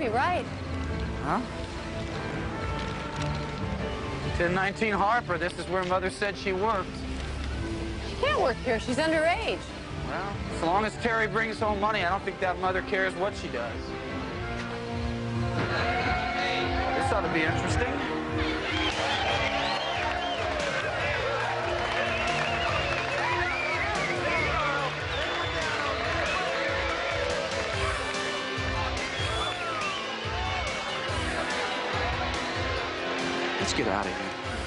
Be right. Huh? 1019 Harper, this is where Mother said she worked. She can't work here. She's underage. Well, as long as Terry brings home money, I don't think that mother cares what she does. This ought to be interesting.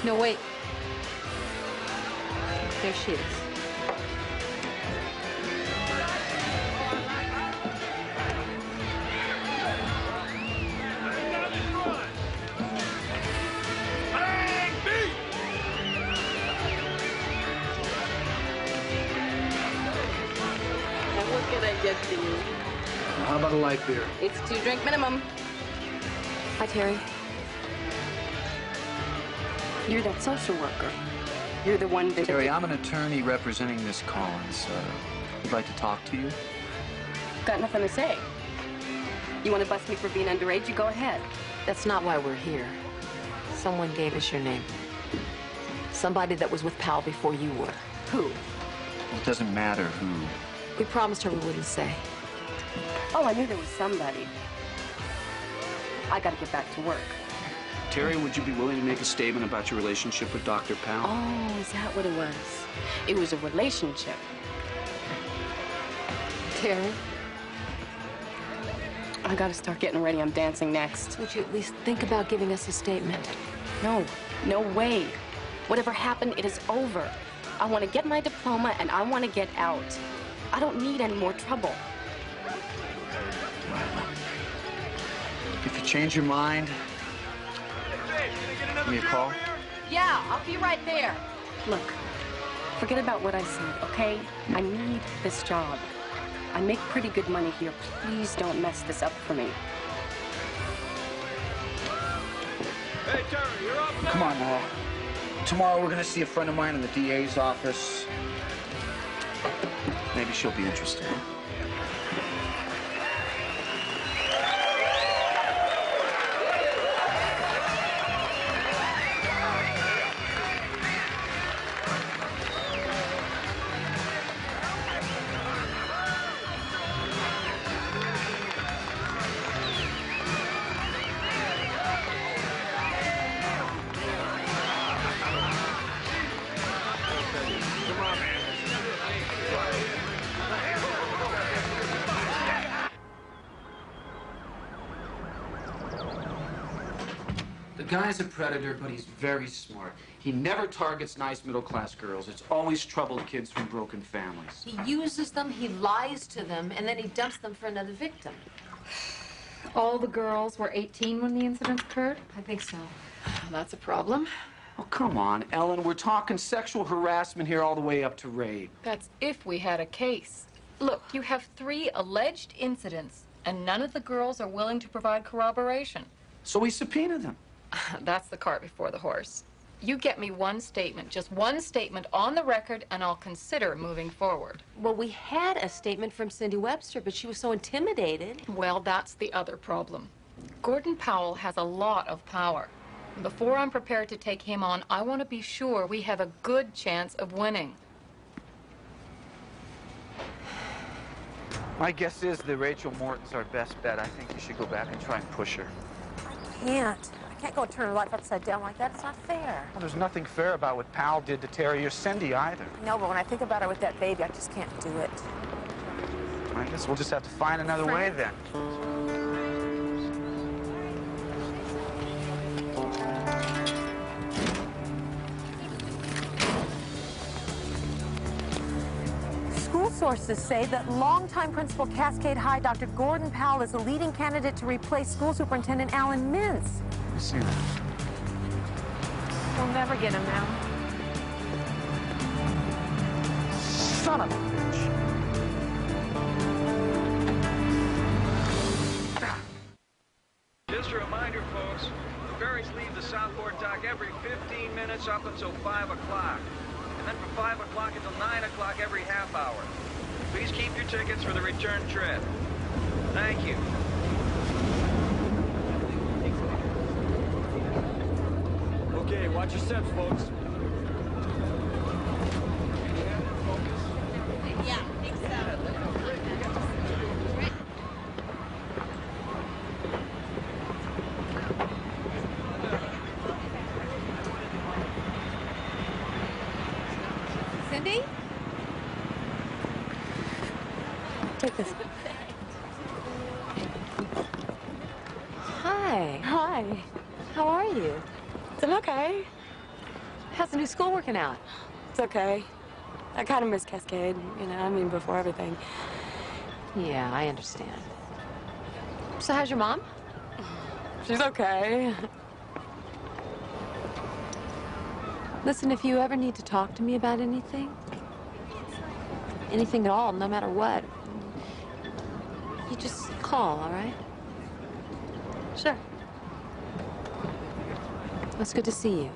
No, wait. There she is. And what can I get to you? How about a light beer? It's two drink minimum. Hi, Terry. You're that social worker. You're the one that. Terry, I'm an attorney representing Miss Collins. Uh, would like to talk to you. Got nothing to say. You want to bust me for being underage? You go ahead. That's not why we're here. Someone gave us your name. Somebody that was with Powell before you were. Who? Well, it doesn't matter who. We promised her we wouldn't say. Oh, I knew there was somebody. I got to get back to work. Terry, would you be willing to make a statement about your relationship with Dr. Powell? Oh, is that what it was? It was a relationship. Terry? I gotta start getting ready. I'm dancing next. Would you at least think about giving us a statement? No, no way. Whatever happened, it is over. I want to get my diploma and I want to get out. I don't need any more trouble. If you change your mind, give me a call. Yeah, I'll be right there. Look, forget about what I said, okay? I need this job. I make pretty good money here. Please don't mess this up for me. Hey, Terry, you're up Come on now. Tomorrow we're gonna see a friend of mine in the DA's office. Maybe she'll be interested. Guy's a predator, but he's very smart. He never targets nice middle-class girls. It's always troubled kids from broken families. He uses them, he lies to them, and then he dumps them for another victim. All the girls were 18 when the incident occurred? I think so. That's a problem. Oh, come on, Ellen. We're talking sexual harassment here all the way up to rape. That's if we had a case. Look, you have three alleged incidents, and none of the girls are willing to provide corroboration. So we subpoena them. That's the cart before the horse. You get me one statement, just one statement on the record, and I'll consider moving forward. Well, we had a statement from Cindy Webster, but she was so intimidated. Well, that's the other problem. Gordon Powell has a lot of power. Before I'm prepared to take him on, I want to be sure we have a good chance of winning. My guess is that Rachel Morton's our best bet. I think you should go back and try and push her. I can't go and turn her life upside down like that. It's not fair. Well, there's nothing fair about what Powell did to Terry or Cindy either. No, but when I think about her with that baby, I just can't do it. I guess we'll just have to find another way then. School sources say that longtime principal Cascade High, Dr. Gordon Powell, is the leading candidate to replace school superintendent Alan Mintz. Let me see that. We'll never get him now. Son of a bitch. Just a reminder, folks, the ferries leave the Southport dock every 15 minutes up until 5 o'clock. And then from 5 o'clock until 9 o'clock every half hour. Please keep your tickets for the return trip. Thank you. Okay, watch your steps, folks. Yeah, I think so. Cindy? Take this. Hi. Hi. How are you? I'm okay. How's the new school working out? It's okay. I kind of miss Cascade, you know, I mean, before everything. Yeah, I understand. So how's your mom? She's okay. Listen, if you ever need to talk to me about anything, anything at all, no matter what, you just call, all right? Sure. It's good to see you.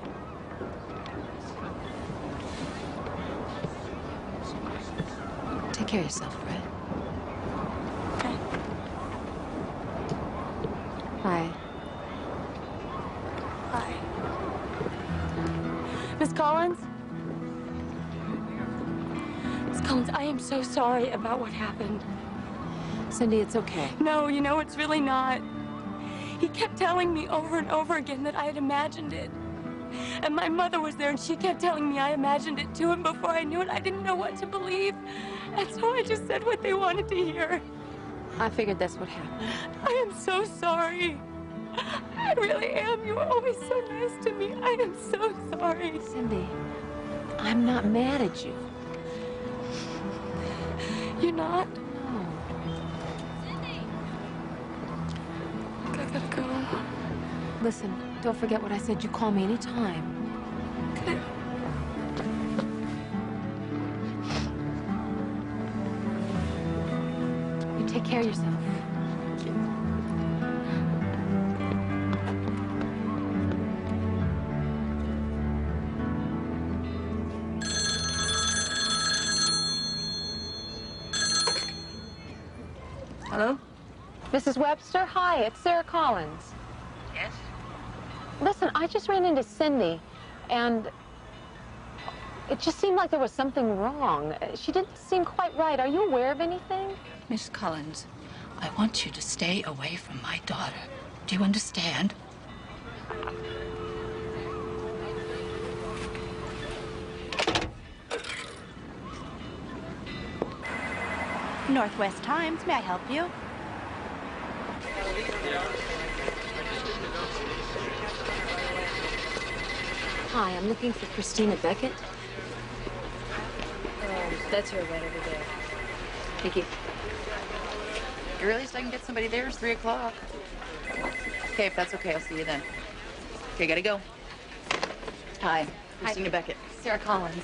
Take care of yourself, Brett. Okay. Bye. Bye. Miss Collins? Miss Collins, I am so sorry about what happened. Cindy, it's okay. No, you know, it's really not. He kept telling me over and over again that I had imagined it. And my mother was there, and she kept telling me I imagined it too, and before I knew it, I didn't know what to believe. And so I just said what they wanted to hear. I figured that's what happened. I am so sorry. I really am. You were always so nice to me. I am so sorry. Cindy, I'm not mad at you. You're not? Listen, don't forget what I said. You call me anytime. Okay. You take care of yourself. Hello? Mrs. Webster, hi, it's Sarah Collins. Yes? Listen, I just ran into Cindy, and it just seemed like there was something wrong. She didn't seem quite right. Are you aware of anything? Miss Collins, I want you to stay away from my daughter. Do you understand? Northwest Times, may I help you? Hi, I'm looking for Christina Beckett. Um, that's her right over there. Thank you. The earliest I can get somebody there is 3 o'clock. Okay, if that's okay, I'll see you then. Okay, gotta go. Hi, Christina Beckett. Sarah Collins.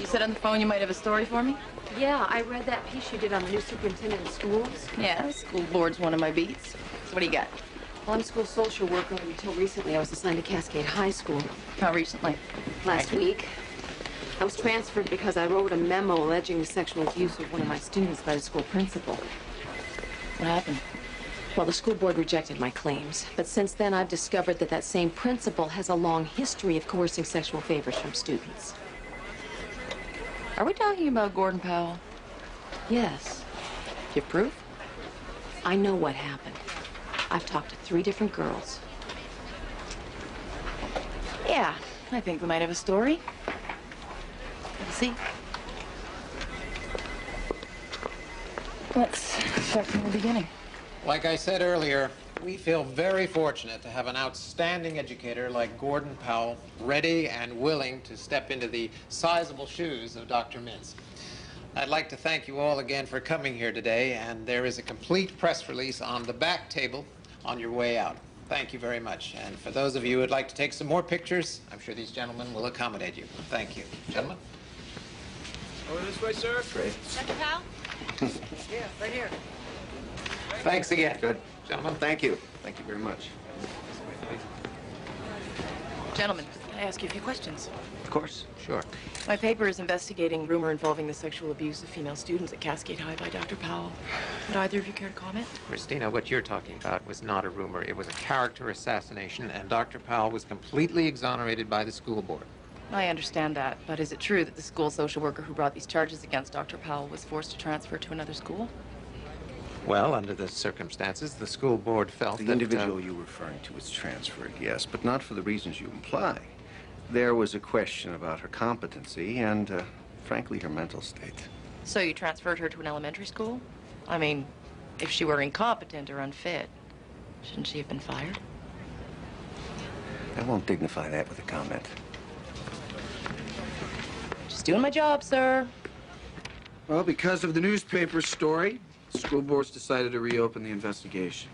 You said on the phone you might have a story for me? Yeah, I read that piece you did on the new superintendent of schools. Yeah, school board's one of my beats. So what do you got? Well, I'm school social worker, and until recently I was assigned to Cascade High School. How recently? Last week. I was transferred because I wrote a memo alleging the sexual abuse of one of my students by the school principal. What happened? Well, the school board rejected my claims, but since then I've discovered that that same principal has a long history of coercing sexual favors from students. Are we talking about Gordon Powell? Yes. You have proof? I know what happened. I've talked to three different girls. Yeah, I think we might have a story. Let's see. Let's start from the beginning. Like I said earlier, we feel very fortunate to have an outstanding educator like Gordon Powell, ready and willing to step into the sizable shoes of Dr. Mintz. I'd like to thank you all again for coming here today, and there is a complete press release on the back table on your way out. Thank you very much. And for those of you who'd like to take some more pictures, I'm sure these gentlemen will accommodate you. Thank you. Gentlemen? Over this way, sir. Great. Dr. Powell? Yeah, right here. Thanks again. Good. Gentlemen? Thank you. Thank you very much. Gentlemen, can I ask you a few questions? Of course. Sure. My paper is investigating rumor involving the sexual abuse of female students at Cascade High by Dr. Powell. Would either of you care to comment? Christina, what you're talking about was not a rumor. It was a character assassination, and Dr. Powell was completely exonerated by the school board. I understand that, but is it true that the school social worker who brought these charges against Dr. Powell was forced to transfer to another school? Well, under the circumstances, the school board felt The that... uh, individual you're referring to was transferred, yes, but not for the reasons you imply. There was a question about her competency and, uh, frankly, her mental state. So you transferred her to an elementary school? I mean, if she were incompetent or unfit, shouldn't she have been fired? I won't dignify that with a comment. Just doing my job, sir. Well, because of the newspaper story, the school board's decided to reopen the investigation.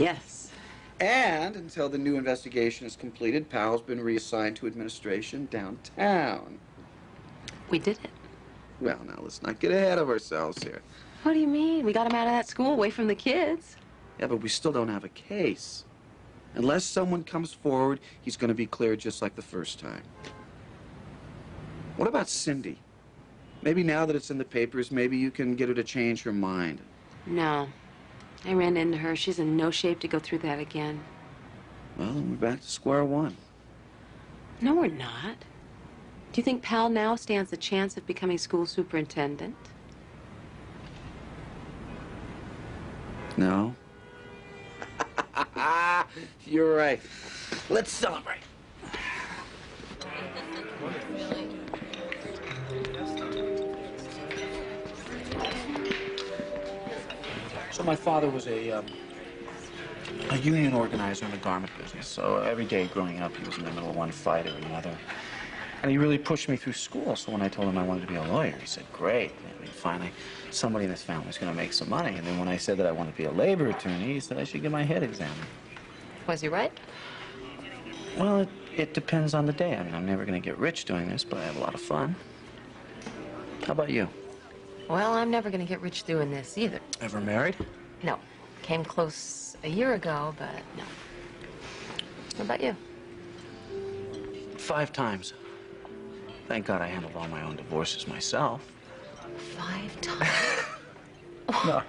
Yes. And until the new investigation is completed, Powell's been reassigned to administration downtown. We did it. Well, now let's not get ahead of ourselves here. What do you mean? We got him out of that school, away from the kids. Yeah, but we still don't have a case. Unless someone comes forward, he's going to be cleared just like the first time. What about Cindy? Maybe now that it's in the papers, maybe you can get her to change her mind. No. I ran into her. She's in no shape to go through that again. Well, then we're back to square one. No, we're not. Do you think Powell now stands a chance of becoming school superintendent? No? You're right. Let's celebrate. So my father was a um, a union organizer in the garment business. So every day growing up, he was in the middle of one fight or another. And he really pushed me through school. So when I told him I wanted to be a lawyer, he said, "Great, I mean, finally, somebody in this family is going to make some money." And then when I said that I wanted to be a labor attorney, he said I should get my head examined. Was he right? Well, it, it depends on the day. I mean, I'm never going to get rich doing this, but I have a lot of fun. How about you? Well, I'm never going to get rich doing this either. Ever married? No. Came close a year ago, but no. What about you? Five times. Thank God I handled all my own divorces myself. Five times? No,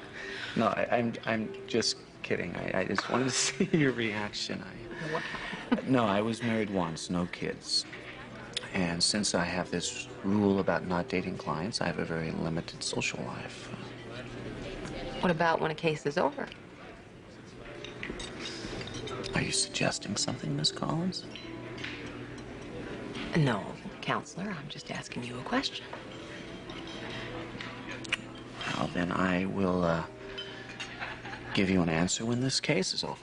no, I, I'm I'm just kidding. I, I just wanted to see your reaction. I, no, I was married once, no kids. And since I have this rule about not dating clients, I have a very limited social life. What about when a case is over? Are you suggesting something, Miss Collins? No, counselor. I'm just asking you a question. Well, then I will uh, give you an answer when this case is over.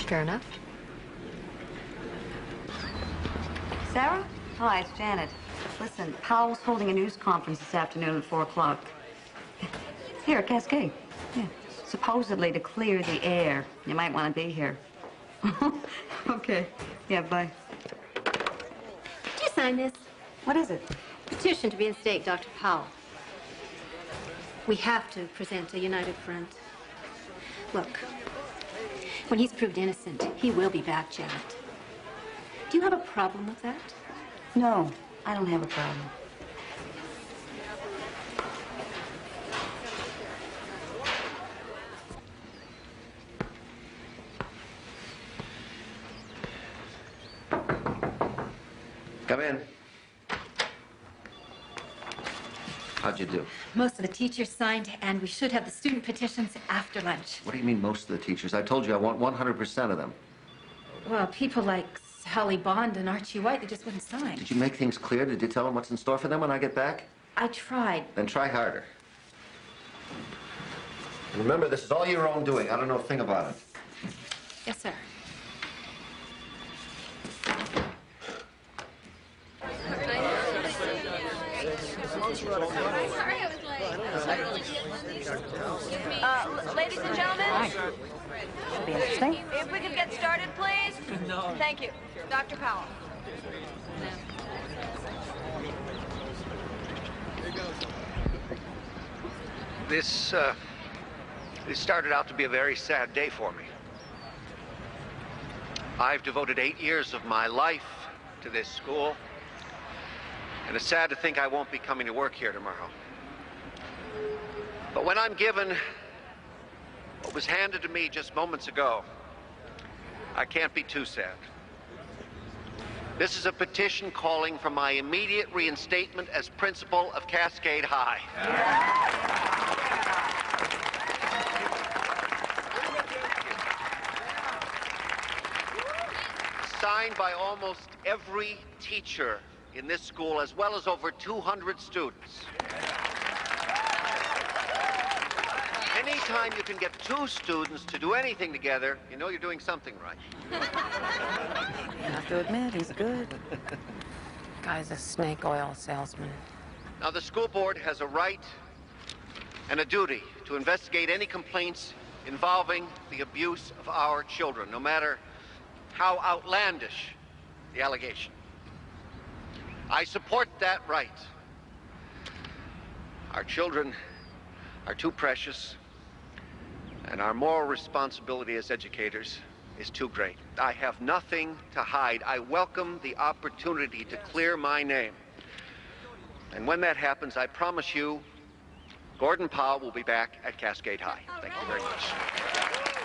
Fair enough. Sarah? Hi, it's Janet. Listen, Powell's holding a news conference this afternoon at 4 o'clock. Here at Cascade. Yeah. Supposedly to clear the air. You might want to be here. okay. Yeah, bye. Did you sign this? What is it? Petition to reinstate Dr. Powell. We have to present a united front. Look, when he's proved innocent, he will be back, Janet. Do you have a problem with that? No, I don't have a problem. Come in. How'd you do? Most of the teachers signed, and we should have the student petitions after lunch. What do you mean, most of the teachers? I told you I want 100% of them. Well, people like Sally Bond and Archie White, they just wouldn't sign. Did you make things clear? Did you tell them what's in store for them when I get back? I tried. Then try harder. And remember, this is all your own doing. I don't know a thing about it. Yes, sir. Uh, ladies and gentlemen. Should be interesting. If we could get started, please. No. Thank you. Dr. Powell. This, uh, this started out to be a very sad day for me. I've devoted eight years of my life to this school, and it's sad to think I won't be coming to work here tomorrow. But when I'm given what was handed to me just moments ago, I can't be too sad. This is a petition calling for my immediate reinstatement as principal of Cascade High. Signed by almost every teacher in this school, as well as over 200 students. Anytime you can get two students to do anything together, you know you're doing something right. I have to admit, he's good. Guy's a snake oil salesman. Now, the school board has a right and a duty to investigate any complaints involving the abuse of our children, no matter how outlandish the allegation. I support that right. Our children are too precious, and our moral responsibility as educators is too great. I have nothing to hide. I welcome the opportunity to clear my name. And when that happens, I promise you, Gordon Powell will be back at Cascade High. Thank you very much.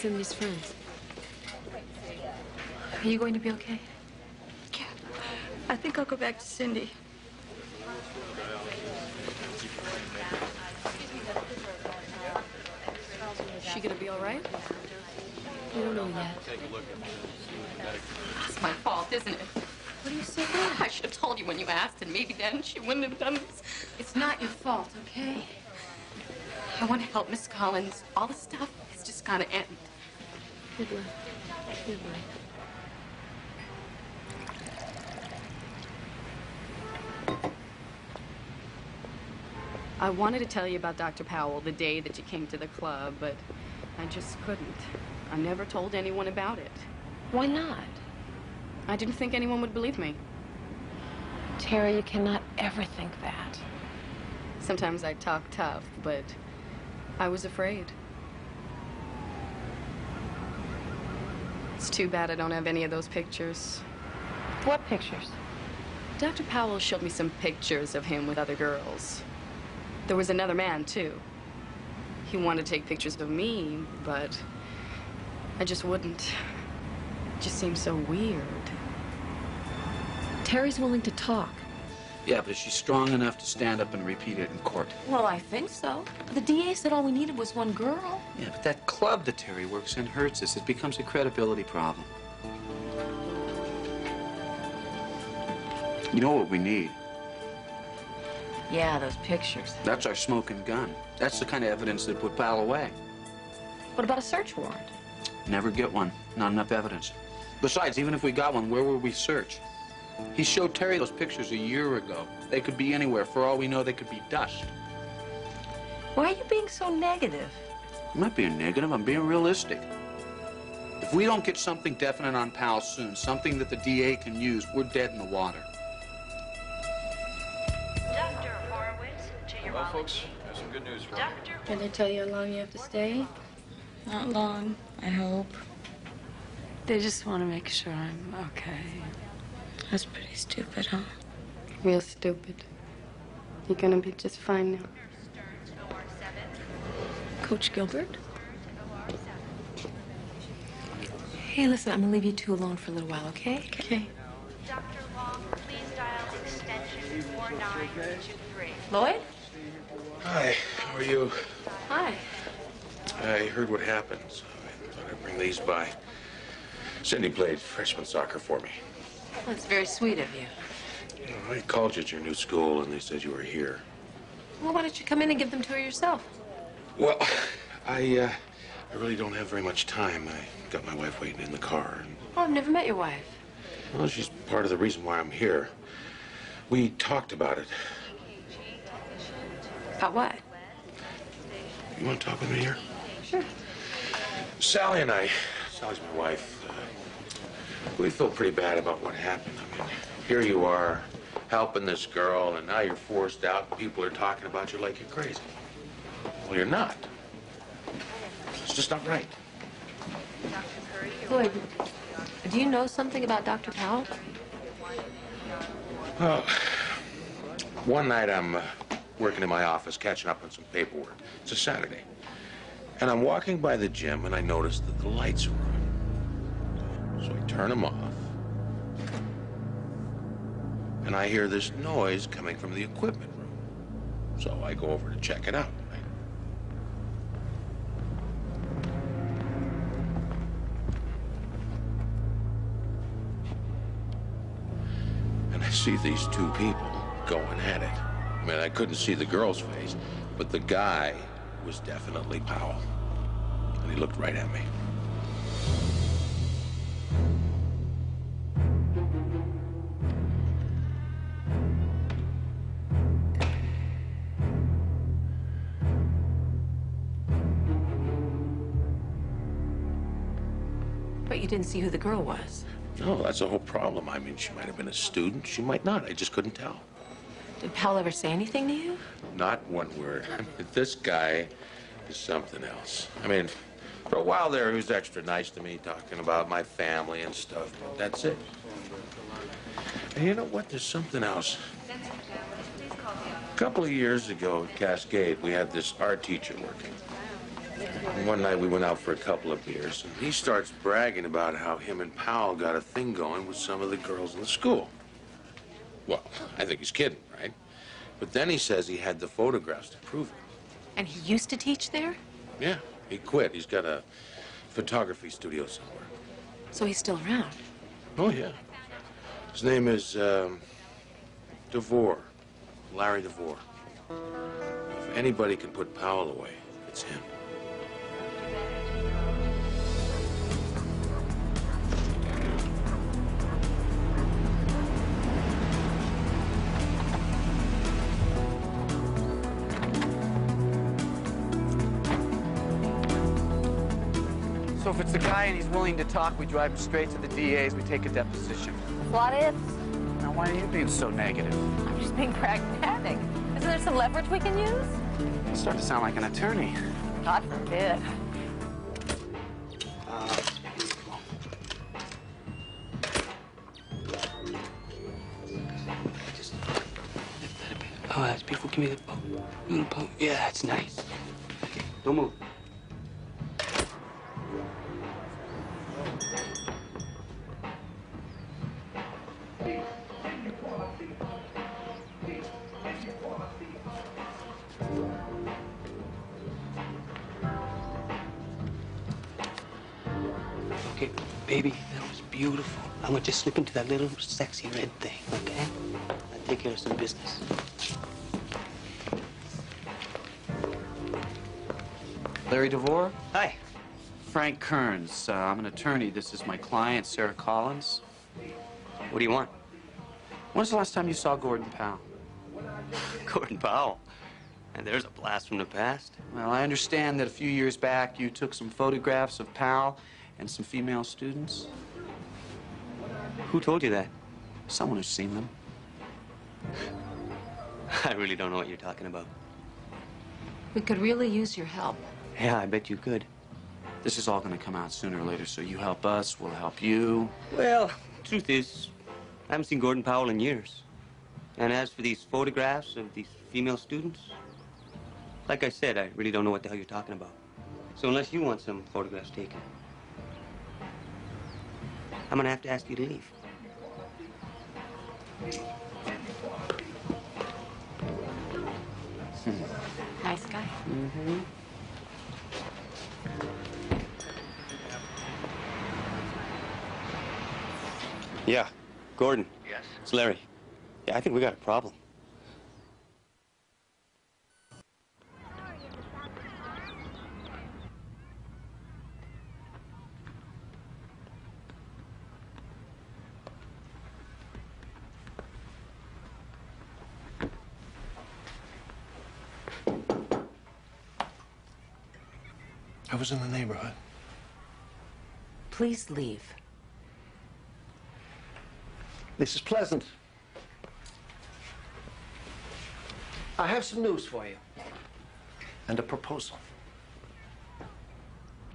Cindy's friends. Are you going to be okay? Yeah. I think I'll go back to Cindy. Is she gonna be all right? We don't know yet. It's my fault, isn't it? What do you say now? I should have told you when you asked, and maybe then she wouldn't have done this. It's not your fault, okay? I want to help Miss Collins. All the stuff is just gonna end. Good luck. Good. I wanted to tell you about Dr. Powell the day that you came to the club, but I just couldn't. I never told anyone about it. Why not? I didn't think anyone would believe me. Terry, you cannot ever think that. Sometimes I talk tough, but I was afraid. It's too bad I don't have any of those pictures. What pictures? Dr. Powell showed me some pictures of him with other girls. There was another man, too. He wanted to take pictures of me, but I just wouldn't. It just seemed so weird. Terry's willing to talk. Yeah, but is she strong enough to stand up and repeat it in court? Well, I think so. The DA said all we needed was one girl. Yeah, but that club that Terry works in hurts us. It becomes a credibility problem. You know what we need? Yeah, those pictures. That's our smoking gun. That's the kind of evidence that put Powell away. What about a search warrant? Never get one. Not enough evidence. Besides, even if we got one, where would we search? He showed Terry those pictures a year ago. They could be anywhere. For all we know, they could be dust. Why are you being so negative? I'm not being negative. I'm being realistic. If we don't get something definite on Powell soon, something that the DA can use, we're dead in the water. Dr. Horowitz, to your Well, folks, there's some good news for you. Can they tell you how long you have to stay? Not long, I hope. They just want to make sure I'm okay. That's pretty stupid, huh? Real stupid. You're gonna be just fine now. Coach Gilbert? Hey, listen, I'm gonna leave you two alone for a little while, okay? Okay. Dr. Long, please dial extension 4923. Lloyd? Hi, how are you? Hi. I heard what happened, so I thought I'd bring these by. Cindy played freshman soccer for me. Well, it's very sweet of you. You know, I called you at your new school, and they said you were here. Well, why don't you come in and give them to her yourself? Well, I, uh, I really don't have very much time. I got my wife waiting in the car, and, Oh, I've never met your wife. well, she's part of the reason why I'm here. We talked about it. About what? You want to talk with me here? Sure. Sally and I, Sally's my wife, we feel pretty bad about what happened. I mean, here you are, helping this girl, and now you're forced out, and people are talking about you like you're crazy. Well, you're not. It's just not right. Lloyd, do you know something about Dr. Powell? Well, one night I'm uh, working in my office, catching up on some paperwork. It's a Saturday. And I'm walking by the gym, and I notice that the lights are on. So I turn them off. And I hear this noise coming from the equipment room. So I go over to check it out. And I see these two people going at it. I mean, I couldn't see the girl's face, but the guy was definitely Powell. And he looked right at me. Didn't see who the girl was. No, that's the whole problem. I mean, she might have been a student. She might not. I just couldn't tell. Did Powell ever say anything to you? Not one word. I mean, this guy is something else. I mean, for a while there, he was extra nice to me, talking about my family and stuff, but that's it. And you know what? There's something else. A couple of years ago at Cascade, we had this art teacher working. And one night we went out for a couple of beers, and he starts bragging about how him and Powell got a thing going with some of the girls in the school. Well, I think he's kidding, right? But then he says he had the photographs to prove it. And he used to teach there? Yeah, he quit. He's got a photography studio somewhere. So he's still around. Oh, yeah. His name is, um, DeVore. Larry DeVore. If anybody can put Powell away, it's him. Willing to talk, we drive him straight to the DA's, we take a deposition. What if? Now, why are you being so negative? I'm just being pragmatic. Isn't there some leverage we can use? You start to sound like an attorney. God forbid. Uh, Oh, that's beautiful. Give me the poke. Give me the poke. Yeah, that's nice. Okay, don't move. Slip into that little sexy red thing, okay? I'll take care of some business. Larry DeVore? Hi. Frank Kearns. Uh, I'm an attorney. This is my client, Sarah Collins. What do you want? When's the last time you saw Gordon Powell? Gordon Powell. And there's a blast from the past. Well, I understand that a few years back you took some photographs of Powell and some female students. Who told you that? Someone who's seen them. I really don't know what you're talking about. We could really use your help. Yeah, I bet you could. This is all going to come out sooner or later, so you help us, we'll help you. Well, truth is, I haven't seen Gordon Powell in years. And as for these photographs of these female students, like I said, I really don't know what the hell you're talking about. So unless you want some photographs taken, I'm gonna have to ask you to leave. Nice guy. Mm-hmm. Yeah, Gordon. Yes? It's Larry. Yeah, I think we got a problem. Was in the neighborhood. Please leave. This is Pleasant. I have some news for you. And a proposal.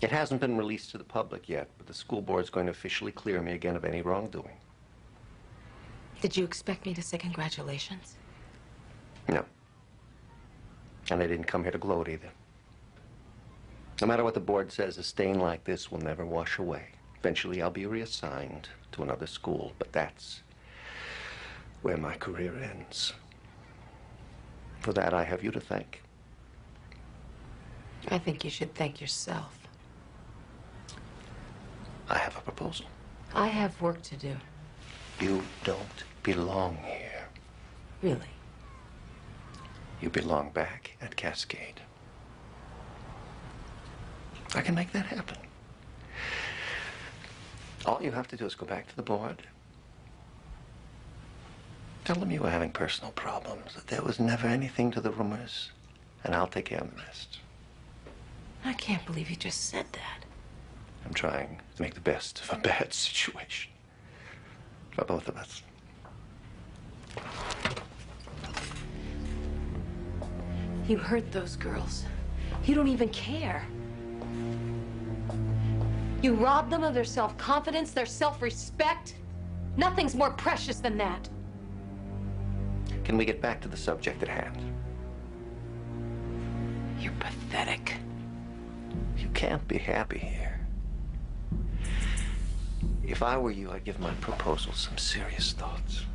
It hasn't been released to the public yet, but the school board's going to officially clear me again of any wrongdoing. Did you expect me to say congratulations? No. And I didn't come here to gloat either. No matter what the board says, a stain like this will never wash away. Eventually, I'll be reassigned to another school, but that's where my career ends. For that, I have you to thank. I think you should thank yourself. I have a proposal. I have work to do. You don't belong here. Really? You belong back at Cascade. I can make that happen. All you have to do is go back to the board. Tell them you were having personal problems, that there was never anything to the rumors, and I'll take care of the rest. I can't believe you just said that. I'm trying to make the best of a bad situation. For both of us. You hurt those girls. You don't even care. You rob them of their self-confidence, their self-respect. Nothing's more precious than that. Can we get back to the subject at hand? You're pathetic. You can't be happy here. If I were you, I'd give my proposal some serious thoughts.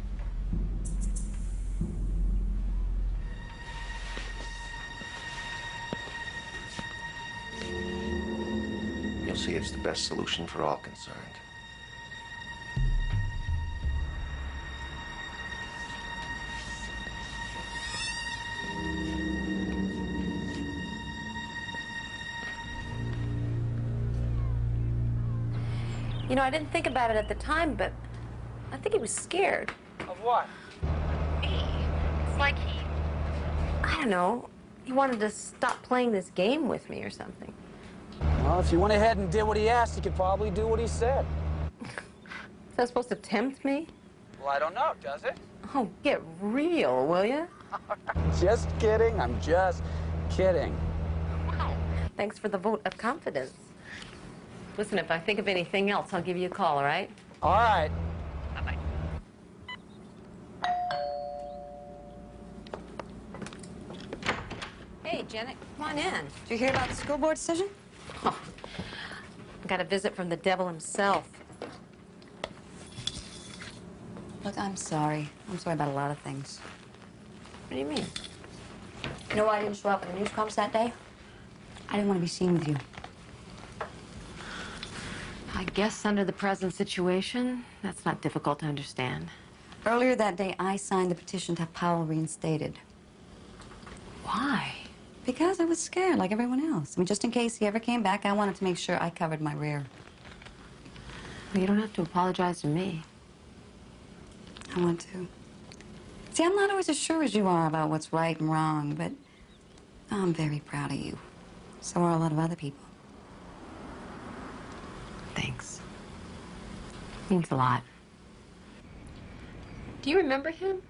See it's the best solution for all concerned. You know, I didn't think about it at the time, but I think he was scared. Of what? Me. It's like he... I don't know. He wanted to stop playing this game with me or something. Well, if you went ahead and did what he asked, you could probably do what he said. Is that supposed to tempt me? Well, I don't know, does it? Oh, get real, will you? just kidding. I'm just kidding. Thanks for the vote of confidence. Listen, if I think of anything else, I'll give you a call, all right? All right. Bye-bye. Hey, Janet, come on in. Did you hear about the school board decision? Oh, got a visit from the devil himself. Look, I'm sorry. I'm sorry about a lot of things. What do you mean? You know why I didn't show up at the news conference that day? I didn't want to be seen with you. I guess under the present situation, that's not difficult to understand. Earlier that day, I signed the petition to have Powell reinstated. Why? Because I was scared, like everyone else. I mean, just in case he ever came back, I wanted to make sure I covered my rear. Well, you don't have to apologize to me. I want to. See, I'm not always as sure as you are about what's right and wrong, but I'm very proud of you. So are a lot of other people. Thanks. Means a lot. Do you remember him?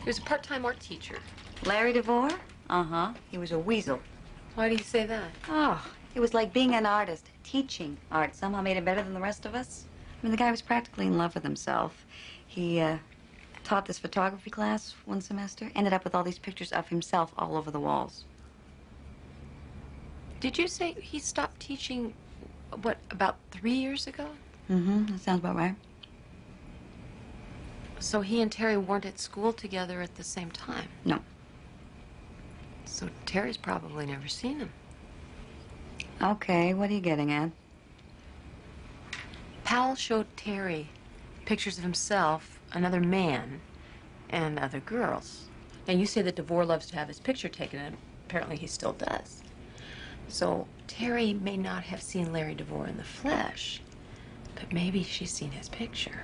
He was a part-time art teacher. Larry DeVore? Uh-huh. He was a weasel. Why do you say that? Oh, it was like being an artist. Teaching art somehow made him better than the rest of us. I mean, the guy was practically in love with himself. He, uh, taught this photography class one semester, ended up with all these pictures of himself all over the walls. Did you say he stopped teaching, what, about three years ago? Mm-hmm. That sounds about right. So he and Terry weren't at school together at the same time? No. So Terry's probably never seen him. Okay, what are you getting at? Powell showed Terry pictures of himself, another man, and other girls. Now, you say that DeVore loves to have his picture taken, and apparently he still does. So Terry may not have seen Larry DeVore in the flesh, but maybe she's seen his picture.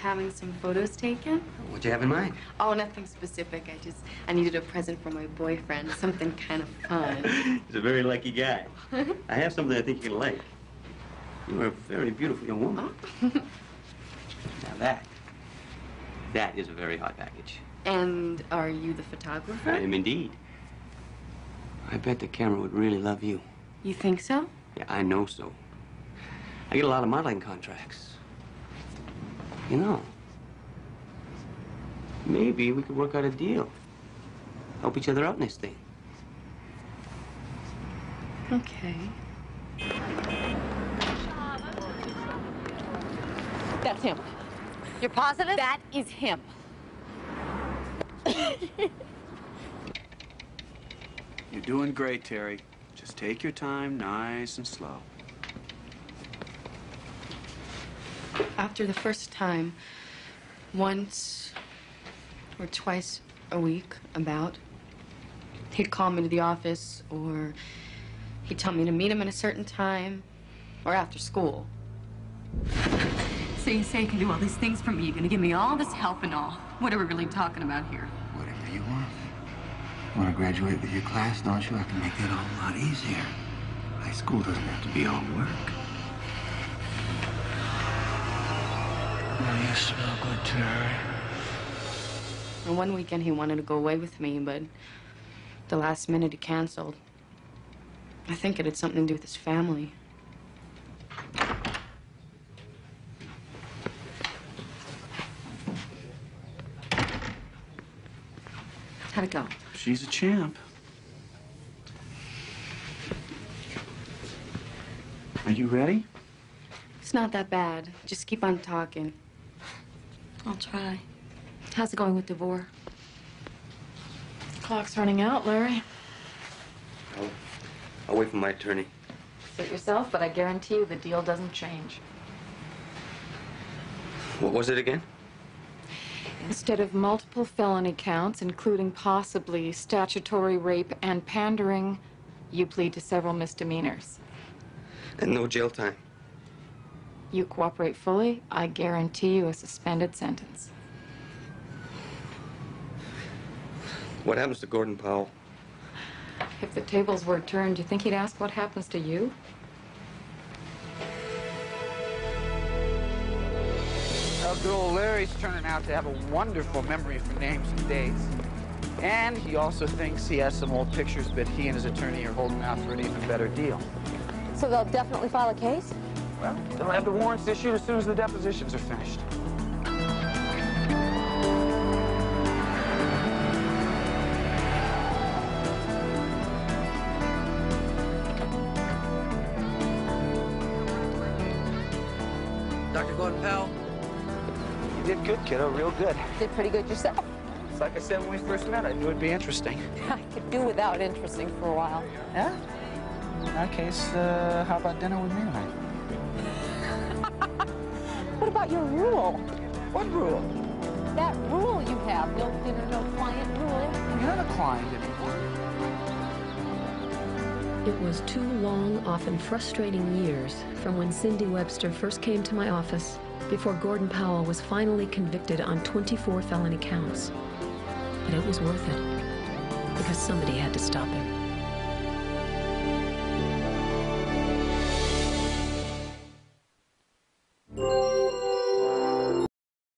Having some photos taken. What you have in mind? Oh, nothing specific. I just, I needed a present for my boyfriend. Something kind of fun. He's a very lucky guy. I have something I think you're gonna like. You're a very beautiful young woman. Oh. now that, that is a very hot package. and are you the photographer? I am indeed. I bet the camera would really love you. You think so? Yeah, I know so. I get a lot of modeling contracts. You know, maybe we could work out a deal. Help each other out in this thing. Okay. That's him. You're positive? That is him. You're doing great, Terry. Just take your time, nice and slow. After the first time, once or twice a week, about, he'd call me to the office, or he'd tell me to meet him at a certain time, or after school. So you say you can do all these things for me. You're gonna give me all this help and all. What are we really talking about here? Whatever you want. Want to graduate with your class, don't you? I can make that all a lot easier. High school doesn't have to be all work. Oh, you smell good, Terry. And one weekend he wanted to go away with me, but the last minute he canceled. I think it had something to do with his family. How'd it go? She's a champ. Are you ready? It's not that bad. Just keep on talking. I'll try. How's it going with DeVore? Clock's running out, Larry. I'll, I'll wait for my attorney. Suit yourself, but I guarantee you the deal doesn't change. What was it again? Instead of multiple felony counts, including possibly statutory rape and pandering, you plead to several misdemeanors. And no jail time. You cooperate fully, I guarantee you a suspended sentence. What happens to Gordon Powell? If the tables were turned, do you think he'd ask what happens to you? Well, good old Larry's turning out to have a wonderful memory for names and dates. And he also thinks he has some old pictures, but he and his attorney are holding out for an even better deal. So they'll definitely file a case? Well, they'll have the warrants issued as soon as the depositions are finished. Dr. Gordon Powell? You did good, kiddo, real good. Did pretty good yourself. It's like I said when we first met, I knew it'd be interesting. I could do without interesting for a while. Yeah? In that case, uh, how about dinner with me tonight? What about your rule? What rule? That rule you have, no dinner, no client rule. You're not a client anymore. It was two long, often frustrating years from when Cindy Webster first came to my office before Gordon Powell was finally convicted on 24 felony counts. But it was worth it because somebody had to stop him.